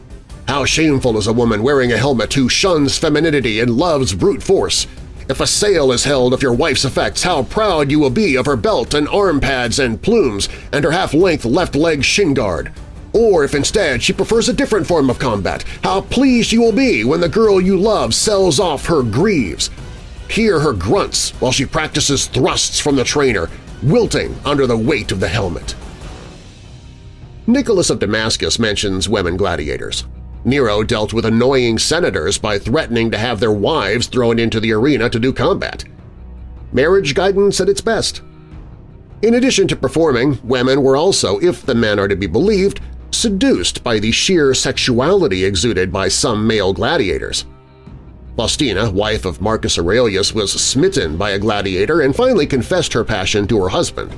How shameful is a woman wearing a helmet who shuns femininity and loves brute force. If a sale is held of your wife's effects, how proud you will be of her belt and arm pads and plumes and her half-length left leg shin guard. Or if instead she prefers a different form of combat, how pleased you will be when the girl you love sells off her greaves. Hear her grunts while she practices thrusts from the trainer wilting under the weight of the helmet. Nicholas of Damascus mentions women gladiators. Nero dealt with annoying senators by threatening to have their wives thrown into the arena to do combat. Marriage guidance at its best. In addition to performing, women were also, if the men are to be believed, seduced by the sheer sexuality exuded by some male gladiators. Faustina, wife of Marcus Aurelius, was smitten by a gladiator and finally confessed her passion to her husband.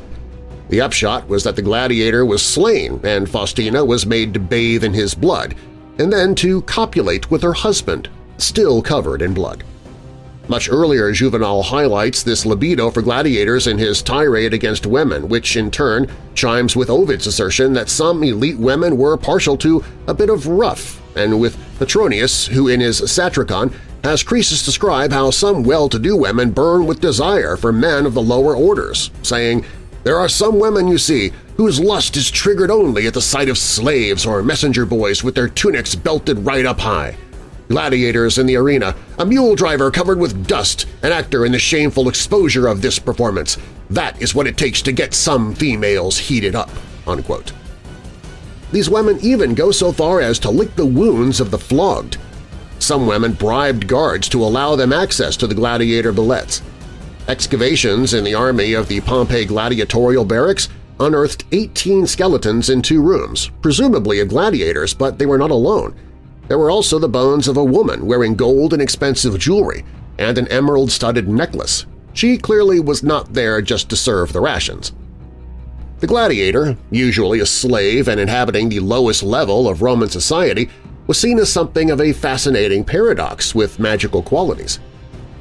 The upshot was that the gladiator was slain and Faustina was made to bathe in his blood and then to copulate with her husband, still covered in blood. Much earlier, Juvenal highlights this libido for gladiators in his tirade against women, which in turn chimes with Ovid's assertion that some elite women were partial to a bit of rough, and with Petronius, who in his Satyricon has Croesus describe how some well-to-do women burn with desire for men of the lower orders, saying, There are some women, you see, whose lust is triggered only at the sight of slaves or messenger boys with their tunics belted right up high. Gladiators in the arena, a mule driver covered with dust, an actor in the shameful exposure of this performance. That is what it takes to get some females heated up." Unquote. These women even go so far as to lick the wounds of the flogged, some women bribed guards to allow them access to the gladiator billets. Excavations in the army of the Pompeii gladiatorial barracks unearthed 18 skeletons in two rooms, presumably of gladiators, but they were not alone. There were also the bones of a woman wearing gold and expensive jewelry and an emerald-studded necklace. She clearly was not there just to serve the rations. The gladiator, usually a slave and inhabiting the lowest level of Roman society, was seen as something of a fascinating paradox with magical qualities.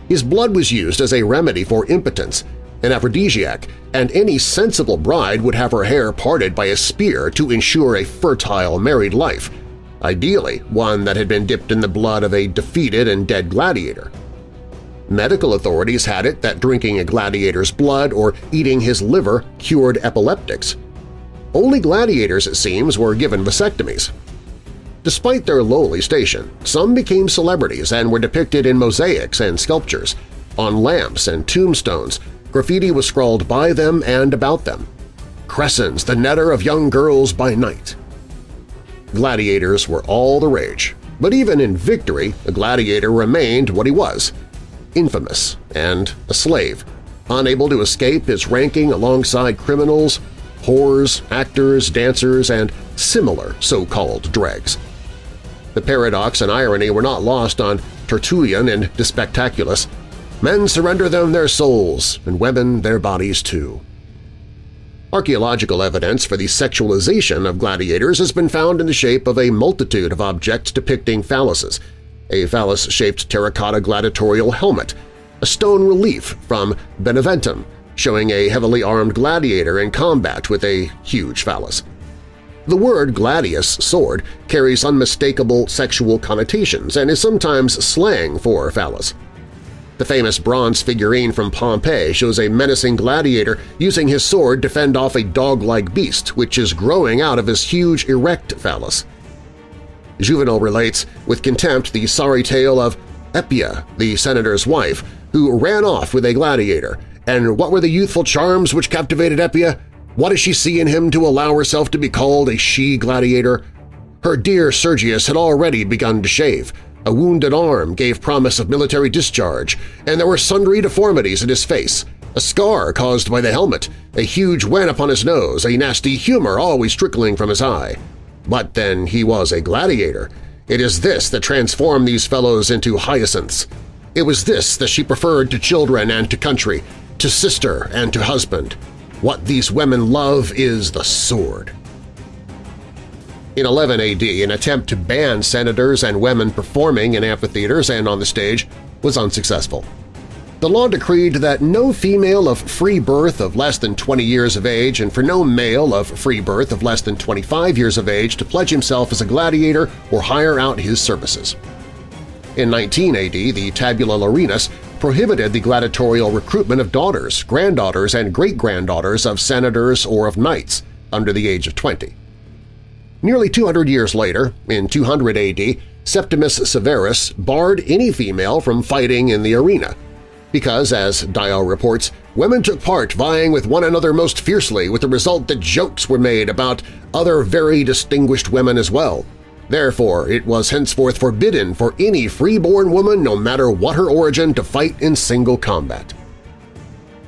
His blood was used as a remedy for impotence, an aphrodisiac, and any sensible bride would have her hair parted by a spear to ensure a fertile married life, ideally one that had been dipped in the blood of a defeated and dead gladiator. Medical authorities had it that drinking a gladiator's blood or eating his liver cured epileptics. Only gladiators, it seems, were given vasectomies. Despite their lowly station, some became celebrities and were depicted in mosaics and sculptures, on lamps and tombstones, graffiti was scrawled by them and about them. Crescens, the netter of young girls by night. Gladiators were all the rage, but even in victory, a gladiator remained what he was – infamous and a slave, unable to escape his ranking alongside criminals, whores, actors, dancers, and similar so-called dregs. The paradox and irony were not lost on Tertullian and De Spectaculis, Men surrender them their souls, and women their bodies too. Archaeological evidence for the sexualization of gladiators has been found in the shape of a multitude of objects depicting phalluses, a phallus-shaped terracotta gladiatorial helmet, a stone relief from Beneventum showing a heavily armed gladiator in combat with a huge phallus. The word gladius sword carries unmistakable sexual connotations and is sometimes slang for phallus. The famous bronze figurine from Pompeii shows a menacing gladiator using his sword to fend off a dog-like beast which is growing out of his huge erect phallus. Juvenal relates with contempt the sorry tale of Eppia, the senator's wife, who ran off with a gladiator, and what were the youthful charms which captivated Eppia? What does she see in him to allow herself to be called a she-gladiator? Her dear Sergius had already begun to shave, a wounded arm gave promise of military discharge, and there were sundry deformities in his face, a scar caused by the helmet, a huge wen upon his nose, a nasty humor always trickling from his eye. But then he was a gladiator. It is this that transformed these fellows into hyacinths. It was this that she preferred to children and to country, to sister and to husband. What these women love is the sword. In 11 AD, an attempt to ban senators and women performing in amphitheaters and on the stage was unsuccessful. The law decreed that no female of free birth of less than 20 years of age and for no male of free birth of less than 25 years of age to pledge himself as a gladiator or hire out his services. In 19 AD, the Tabula Larina prohibited the gladiatorial recruitment of daughters, granddaughters, and great-granddaughters of senators or of knights under the age of 20. Nearly 200 years later, in 200 AD, Septimus Severus barred any female from fighting in the arena, because, as Dio reports, women took part vying with one another most fiercely with the result that jokes were made about other very distinguished women as well. Therefore, it was henceforth forbidden for any freeborn woman, no matter what her origin, to fight in single combat.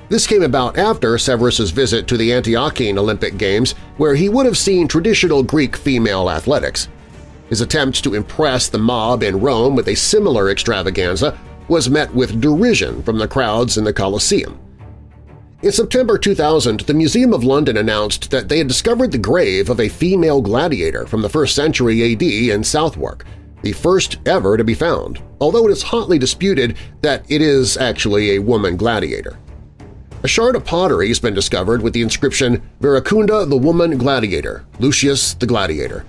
This came about after Severus's visit to the Antiochian Olympic Games, where he would have seen traditional Greek female athletics. His attempt to impress the mob in Rome with a similar extravaganza was met with derision from the crowds in the Colosseum. In September 2000, the Museum of London announced that they had discovered the grave of a female gladiator from the 1st century AD in Southwark, the first ever to be found, although it is hotly disputed that it is actually a woman gladiator. A shard of pottery has been discovered with the inscription Veracunda the Woman Gladiator, Lucius the Gladiator.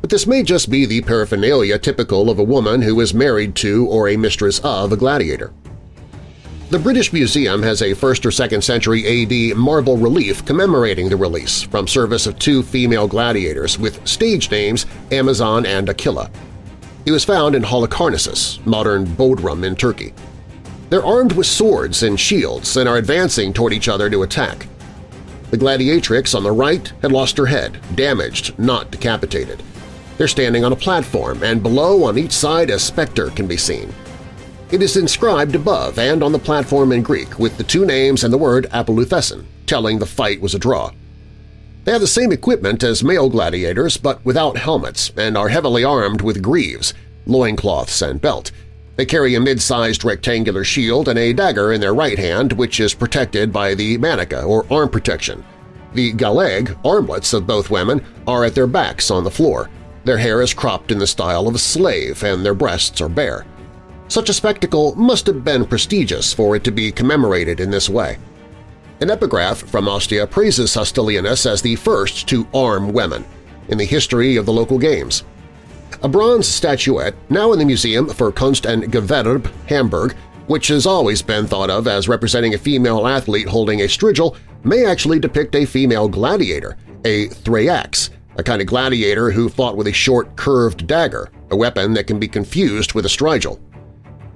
But this may just be the paraphernalia typical of a woman who is married to or a mistress of a gladiator. The British Museum has a 1st or 2nd century AD marble relief commemorating the release from service of two female gladiators with stage names Amazon and Aquila. It was found in Halicarnassus, modern Bodrum in Turkey. They're armed with swords and shields and are advancing toward each other to attack. The gladiatrix on the right had lost her head, damaged, not decapitated. They're standing on a platform, and below on each side a specter can be seen. It is inscribed above and on the platform in Greek with the two names and the word Apoluthesin, telling the fight was a draw. They have the same equipment as male gladiators but without helmets and are heavily armed with greaves, loincloths, and belt, they carry a mid-sized rectangular shield and a dagger in their right hand which is protected by the manica or arm protection. The galeg, armlets of both women, are at their backs on the floor. Their hair is cropped in the style of a slave and their breasts are bare. Such a spectacle must have been prestigious for it to be commemorated in this way. An epigraph from Ostia praises Hostilianus as the first to arm women in the history of the local games. A bronze statuette, now in the Museum for Kunst und Gewerbe, Hamburg, which has always been thought of as representing a female athlete holding a strigil, may actually depict a female gladiator, a thrax, a kind of gladiator who fought with a short, curved dagger, a weapon that can be confused with a strigil.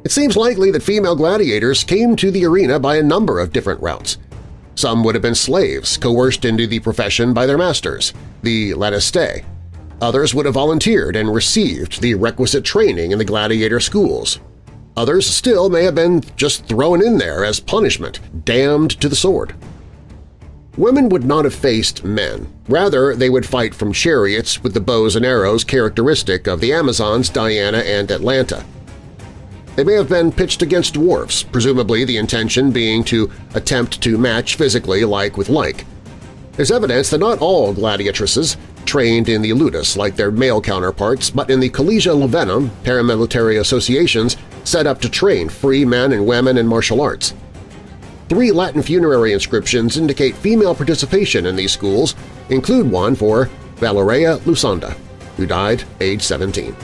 It seems likely that female gladiators came to the arena by a number of different routes. Some would have been slaves coerced into the profession by their masters, the lanistae. Others would have volunteered and received the requisite training in the gladiator schools. Others still may have been just thrown in there as punishment, damned to the sword. Women would not have faced men. Rather, they would fight from chariots with the bows and arrows characteristic of the Amazons Diana and Atlanta. They may have been pitched against dwarfs, presumably the intention being to attempt to match physically like with like. There's evidence that not all gladiatresses trained in the ludus like their male counterparts, but in the Collegia Lavenum, paramilitary associations set up to train free men and women in martial arts. Three Latin funerary inscriptions indicate female participation in these schools, include one for Valeria Lusanda, who died age 17.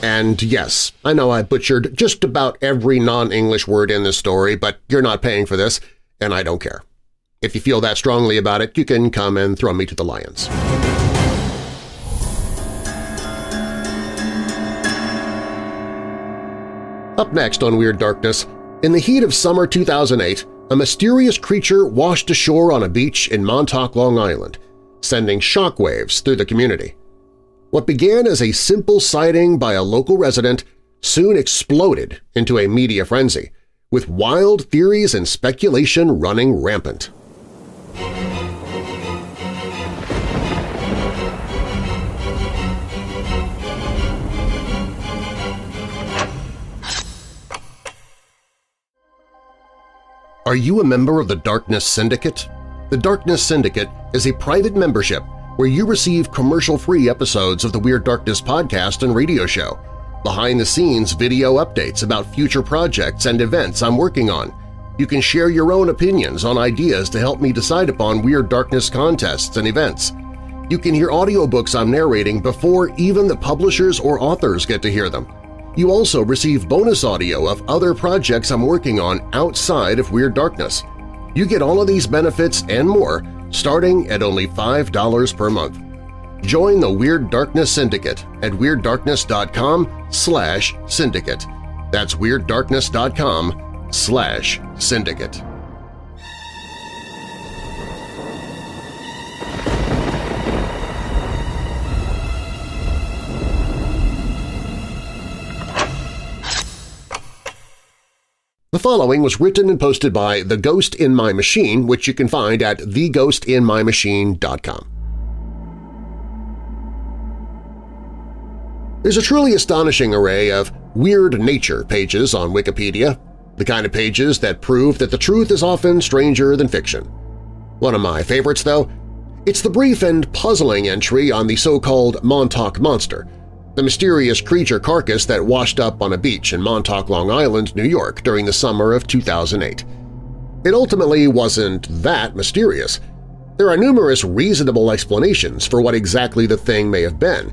And yes, I know I butchered just about every non-English word in this story, but you're not paying for this, and I don't care. If you feel that strongly about it, you can come and throw me to the lions. Up next on Weird Darkness, in the heat of summer 2008, a mysterious creature washed ashore on a beach in Montauk, Long Island, sending shockwaves through the community. What began as a simple sighting by a local resident soon exploded into a media frenzy, with wild theories and speculation running rampant. Are you a member of the Darkness Syndicate? The Darkness Syndicate is a private membership where you receive commercial-free episodes of the Weird Darkness podcast and radio show, behind-the-scenes video updates about future projects and events I'm working on. You can share your own opinions on ideas to help me decide upon Weird Darkness contests and events. You can hear audiobooks I'm narrating before even the publishers or authors get to hear them. You also receive bonus audio of other projects I'm working on outside of Weird Darkness. You get all of these benefits and more starting at only $5 per month. Join the Weird Darkness Syndicate at WeirdDarkness.com slash syndicate. That's WeirdDarkness.com slash syndicate. The following was written and posted by The Ghost in My Machine, which you can find at theghostinmymachine.com. There's a truly astonishing array of Weird Nature pages on Wikipedia, the kind of pages that prove that the truth is often stranger than fiction. One of my favorites, though, it's the brief and puzzling entry on the so-called Montauk Monster – the mysterious creature carcass that washed up on a beach in Montauk, Long Island, New York during the summer of 2008. It ultimately wasn't that mysterious. There are numerous reasonable explanations for what exactly the thing may have been,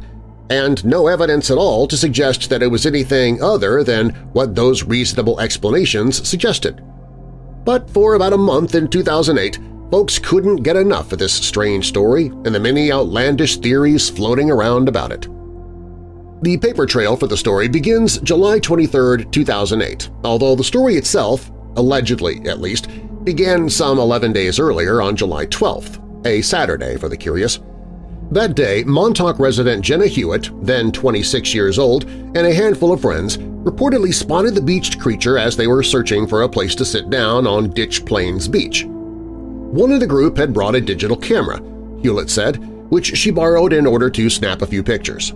and no evidence at all to suggest that it was anything other than what those reasonable explanations suggested. But for about a month in 2008, folks couldn't get enough of this strange story and the many outlandish theories floating around about it. The paper trail for the story begins July 23, 2008, although the story itself, allegedly at least, began some 11 days earlier on July 12th, a Saturday for the curious. That day, Montauk resident Jenna Hewitt, then 26 years old, and a handful of friends reportedly spotted the beached creature as they were searching for a place to sit down on Ditch Plains Beach. One of the group had brought a digital camera, Hewitt said, which she borrowed in order to snap a few pictures.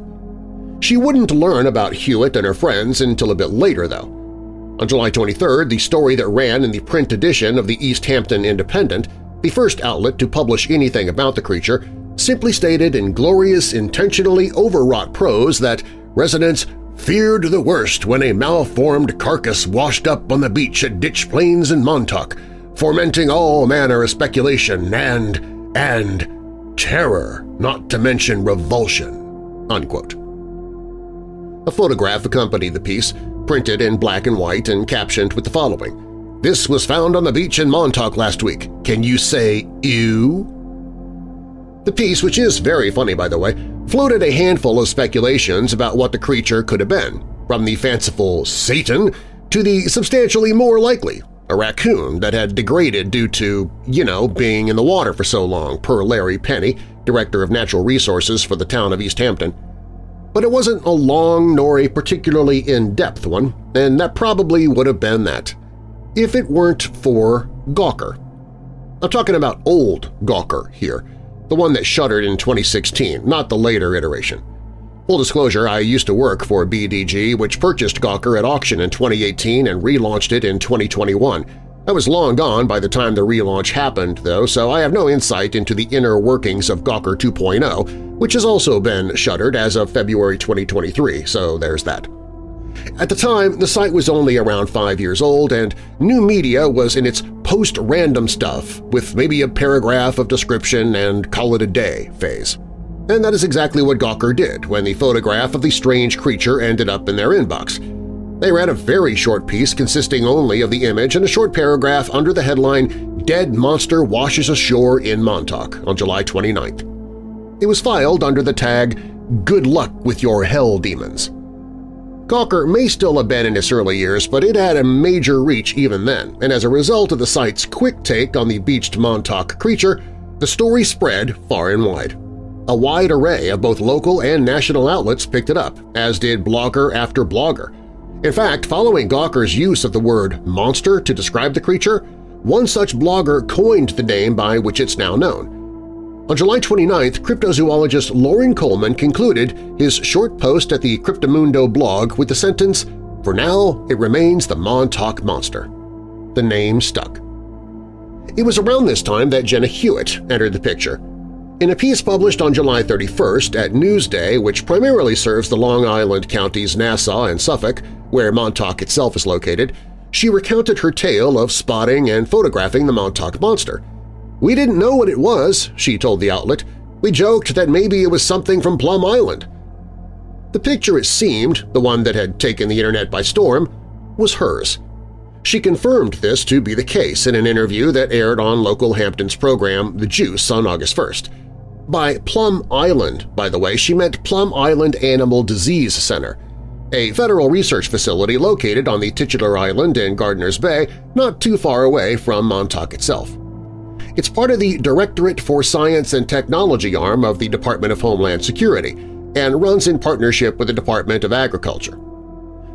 She wouldn't learn about Hewitt and her friends until a bit later, though. On July 23rd, the story that ran in the print edition of the East Hampton Independent The first outlet to publish anything about the creature simply stated in glorious, intentionally overwrought prose that residents feared the worst when a malformed carcass washed up on the beach at Ditch Plains in Montauk, fomenting all manner of speculation and, and terror, not to mention revulsion." Unquote. A photograph accompanied the piece, printed in black and white and captioned with the following, This was found on the beach in Montauk last week. Can you say ew? The piece, which is very funny by the way, floated a handful of speculations about what the creature could have been, from the fanciful Satan to the substantially more likely, a raccoon that had degraded due to, you know, being in the water for so long, per Larry Penny, Director of Natural Resources for the town of East Hampton. But it wasn't a long nor a particularly in-depth one, and that probably would have been that, if it weren't for Gawker. I'm talking about old Gawker here, the one that shuttered in 2016, not the later iteration. Full disclosure, I used to work for BDG, which purchased Gawker at auction in 2018 and relaunched it in 2021. I was long gone by the time the relaunch happened, though, so I have no insight into the inner workings of Gawker 2.0, which has also been shuttered as of February 2023, so there's that. At the time, the site was only around five years old and new media was in its post-random stuff with maybe a paragraph of description and call it a day phase. And that is exactly what Gawker did when the photograph of the strange creature ended up in their inbox. They read a very short piece consisting only of the image and a short paragraph under the headline Dead Monster Washes Ashore in Montauk on July 29th. It was filed under the tag Good Luck with Your Hell Demons. Gawker may still have been in its early years, but it had a major reach even then, and as a result of the site's quick take on the beached Montauk creature, the story spread far and wide. A wide array of both local and national outlets picked it up, as did blogger after blogger, in fact, following Gawker's use of the word monster to describe the creature, one such blogger coined the name by which it's now known. On July 29th, cryptozoologist Loren Coleman concluded his short post at the Cryptomundo blog with the sentence, For now, it remains the Montauk Monster. The name stuck. It was around this time that Jenna Hewitt entered the picture, in a piece published on July 31st at Newsday, which primarily serves the Long Island counties Nassau and Suffolk, where Montauk itself is located, she recounted her tale of spotting and photographing the Montauk Monster. We didn't know what it was, she told the outlet. We joked that maybe it was something from Plum Island. The picture, it seemed, the one that had taken the internet by storm, was hers. She confirmed this to be the case in an interview that aired on local Hampton's program The Juice on August 1st. By Plum Island, by the way, she meant Plum Island Animal Disease Center, a federal research facility located on the titular island in Gardiner's Bay, not too far away from Montauk itself. It's part of the Directorate for Science and Technology arm of the Department of Homeland Security and runs in partnership with the Department of Agriculture.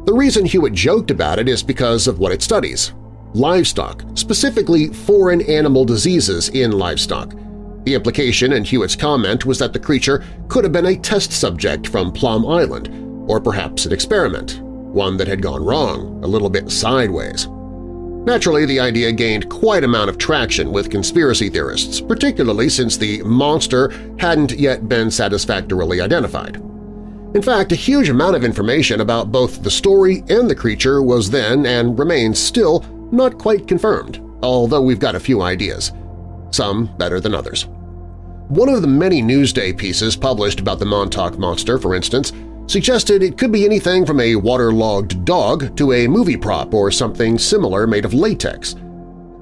The reason Hewitt joked about it is because of what it studies – livestock, specifically foreign animal diseases in livestock – the implication in Hewitt's comment was that the creature could have been a test subject from Plum Island, or perhaps an experiment, one that had gone wrong, a little bit sideways. Naturally, the idea gained quite a amount of traction with conspiracy theorists, particularly since the monster hadn't yet been satisfactorily identified. In fact, a huge amount of information about both the story and the creature was then and remains still not quite confirmed, although we've got a few ideas, some better than others. One of the many Newsday pieces published about the Montauk Monster, for instance, suggested it could be anything from a waterlogged dog to a movie prop or something similar made of latex.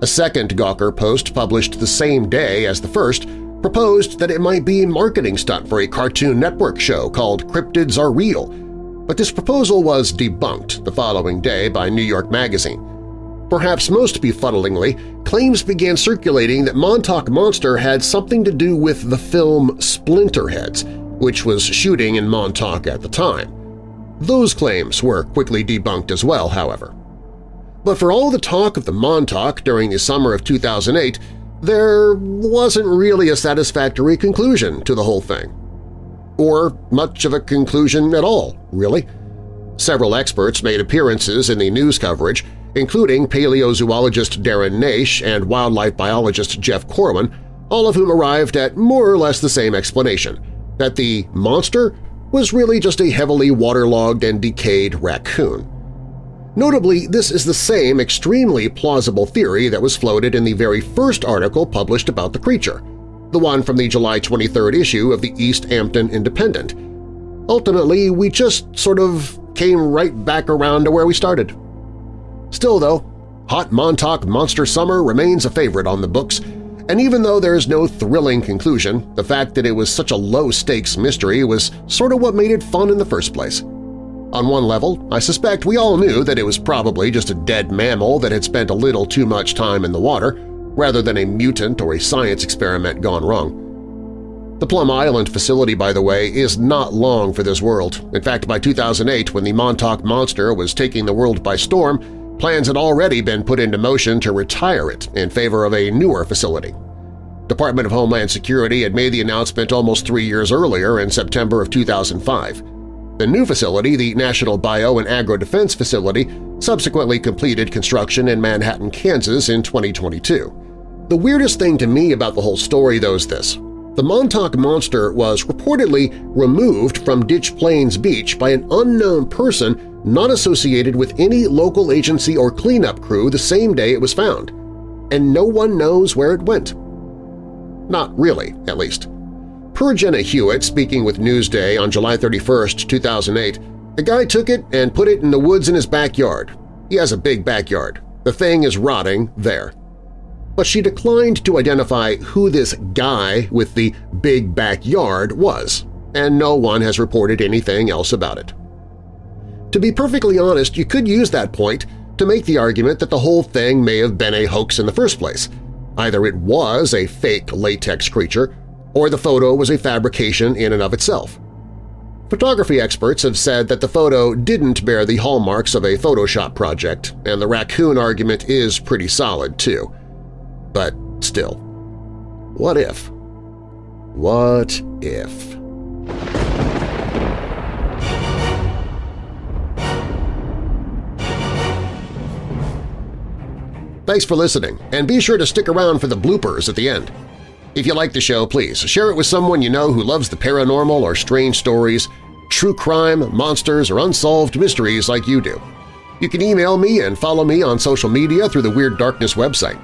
A second Gawker post published the same day as the first proposed that it might be a marketing stunt for a Cartoon Network show called Cryptids Are Real, but this proposal was debunked the following day by New York Magazine. Perhaps most befuddlingly, claims began circulating that Montauk Monster had something to do with the film Splinterheads, which was shooting in Montauk at the time. Those claims were quickly debunked as well, however. But for all the talk of the Montauk during the summer of 2008, there wasn't really a satisfactory conclusion to the whole thing. Or much of a conclusion at all, really. Several experts made appearances in the news coverage, including paleozoologist Darren Naish and wildlife biologist Jeff Corwin, all of whom arrived at more or less the same explanation, that the monster was really just a heavily waterlogged and decayed raccoon. Notably, this is the same extremely plausible theory that was floated in the very first article published about the creature, the one from the July 23 issue of the East Hampton Independent. Ultimately, we just sort of came right back around to where we started. Still, though, Hot Montauk Monster Summer remains a favorite on the books, and even though there is no thrilling conclusion, the fact that it was such a low-stakes mystery was sort of what made it fun in the first place. On one level, I suspect we all knew that it was probably just a dead mammal that had spent a little too much time in the water, rather than a mutant or a science experiment gone wrong. The Plum Island facility, by the way, is not long for this world. In fact, by 2008, when the Montauk Monster was taking the world by storm, Plans had already been put into motion to retire it in favor of a newer facility. Department of Homeland Security had made the announcement almost three years earlier in September of 2005. The new facility, the National Bio and Agro Defense Facility, subsequently completed construction in Manhattan, Kansas in 2022. The weirdest thing to me about the whole story, though, is this. The Montauk Monster was reportedly removed from Ditch Plains Beach by an unknown person not associated with any local agency or cleanup crew the same day it was found, and no one knows where it went. Not really, at least. Per Jenna Hewitt speaking with Newsday on July 31, 2008, the guy took it and put it in the woods in his backyard. He has a big backyard. The thing is rotting there. But she declined to identify who this guy with the big backyard was, and no one has reported anything else about it. To be perfectly honest, you could use that point to make the argument that the whole thing may have been a hoax in the first place. Either it was a fake latex creature, or the photo was a fabrication in and of itself. Photography experts have said that the photo didn't bear the hallmarks of a Photoshop project, and the raccoon argument is pretty solid, too. But still, what if? What if? Thanks for listening, and be sure to stick around for the bloopers at the end. If you like the show, please share it with someone you know who loves the paranormal or strange stories, true crime, monsters, or unsolved mysteries like you do. You can email me and follow me on social media through the Weird Darkness website.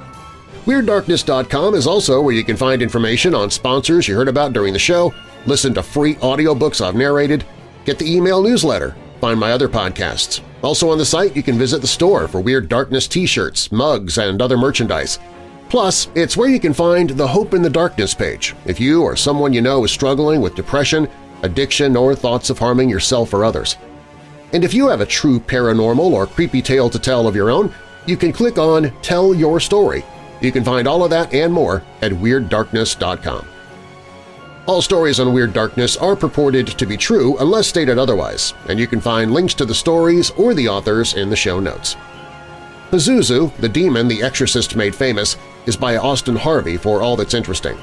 WeirdDarkness.com is also where you can find information on sponsors you heard about during the show, listen to free audiobooks I've narrated, get the email newsletter, find my other podcasts, also on the site, you can visit the store for Weird Darkness t-shirts, mugs, and other merchandise. Plus, it's where you can find the Hope in the Darkness page if you or someone you know is struggling with depression, addiction, or thoughts of harming yourself or others. And if you have a true paranormal or creepy tale to tell of your own, you can click on Tell Your Story. You can find all of that and more at WeirdDarkness.com. All stories on Weird Darkness are purported to be true unless stated otherwise, and you can find links to the stories or the authors in the show notes. Pazuzu, the demon the exorcist made famous, is by Austin Harvey for all that's interesting.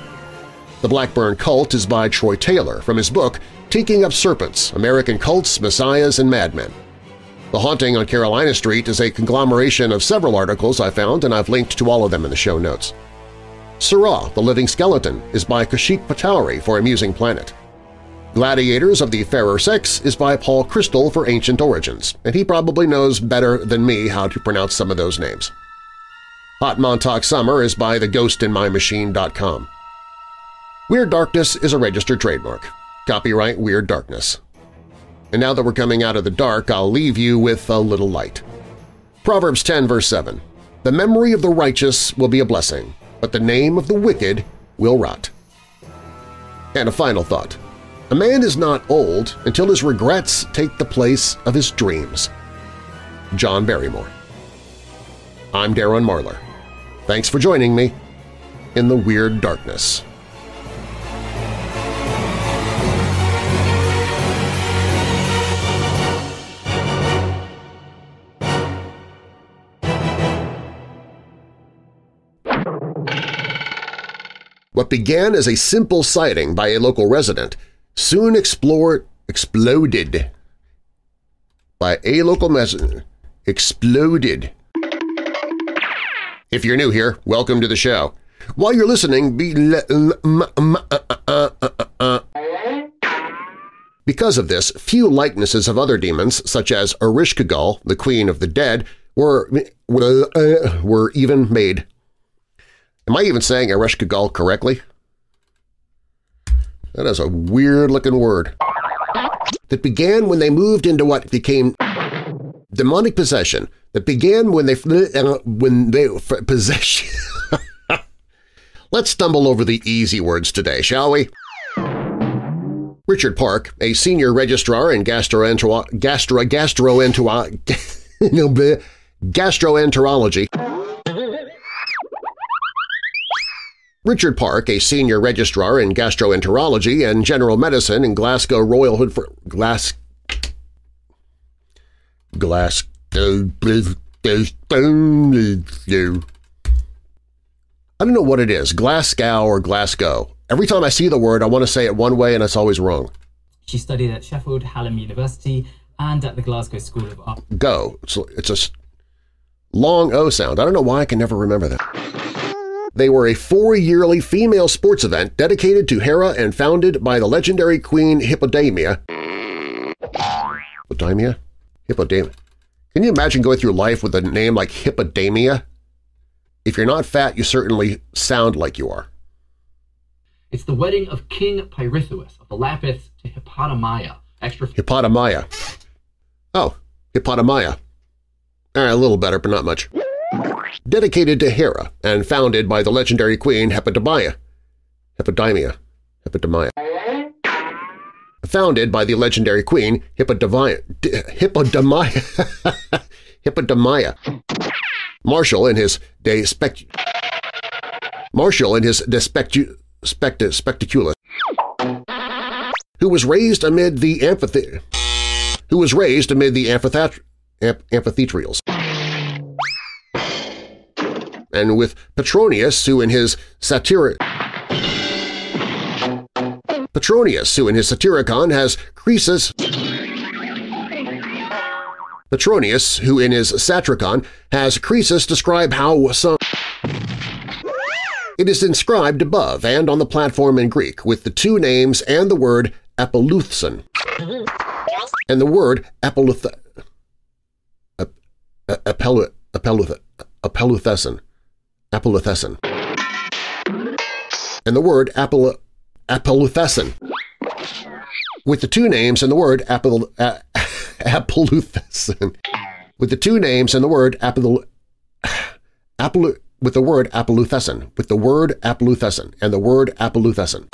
The Blackburn Cult is by Troy Taylor from his book Taking Up Serpents, American Cults, Messiahs, and Madmen. The Haunting on Carolina Street is a conglomeration of several articles I found and I've linked to all of them in the show notes. Seurat, the Living Skeleton is by Kaushik Patowary for Amusing Planet. Gladiators of the Fairer Sex is by Paul Chrystal for Ancient Origins, and he probably knows better than me how to pronounce some of those names. Hot Montauk Summer is by theghostinmymachine.com. Weird Darkness is a registered trademark. Copyright Weird Darkness. And now that we're coming out of the dark, I'll leave you with a little light. Proverbs 10 verse 7, The memory of the righteous will be a blessing, but the name of the wicked will rot. And a final thought. A man is not old until his regrets take the place of his dreams. John Barrymore I'm Darren Marlar. Thanks for joining me in the Weird Darkness. What began as a simple sighting by a local resident soon explore, exploded by a local resident exploded If you're new here, welcome to the show. While you're listening, be uh, uh, uh, because of this, few likenesses of other demons, such as Ereshkigal, the queen of the dead, were, were even made. Am I even saying Ereshkigal correctly? That is a weird-looking word. That began when they moved into what became demonic possession. That began when they uh, when they possession. Let's stumble over the easy words today, shall we? Richard Park, a senior registrar in gastroentero gastro gastroentero gastroenterology. Richard Park, a senior registrar in gastroenterology and general medicine in Glasgow Royal Hood for Glass Glass I don't know what it is, Glasgow or Glasgow. Every time I see the word, I want to say it one way and it's always wrong. She studied at Sheffield Hallam University and at the Glasgow School of Art. Go. It's, it's a long O sound. I don't know why I can never remember that. They were a four-yearly female sports event dedicated to Hera and founded by the legendary queen Hippodamia. Hippodamia? Hippodamia. Can you imagine going through life with a name like Hippodamia? If you're not fat, you certainly sound like you are. It's the wedding of King Pirithous of the Lapiths to Hippodamia. Extra Hippodamia. Oh, Hippodamia. Eh, a little better, but not much. Dedicated to Hera and founded by the legendary queen Hippodamia. Hippodamia. Hippodamia. Founded by the legendary queen Hippodamia. Hippodamia. Hippodamia. Martial in his De Spect Martial in his De Spectu Spect Spectaculus, who was raised amid the amphitheater, who was raised amid the amphitheat amphitheatrals, and with Petronius, who in his satiric Petronius, who in his Satyricon has Croesus Petronius, who in his Satyricon has Croesus describe how some it is inscribed above and on the platform in Greek with the two names and the word Apolluthson and the word Apolluth Apolluthesson Apolluthesson and the word Apolluthesson with the two names and the word Apol. With the two names and the word Apollu, with the word Apolluthesson, with the word Apolluthesson and the word Apolluthesson.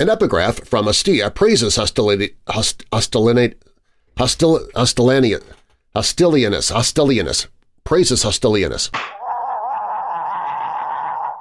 An epigraph from Ostia praises Hostilianus, Hostilianus, Hostilianus, Hostilianus, praises Hostilianus.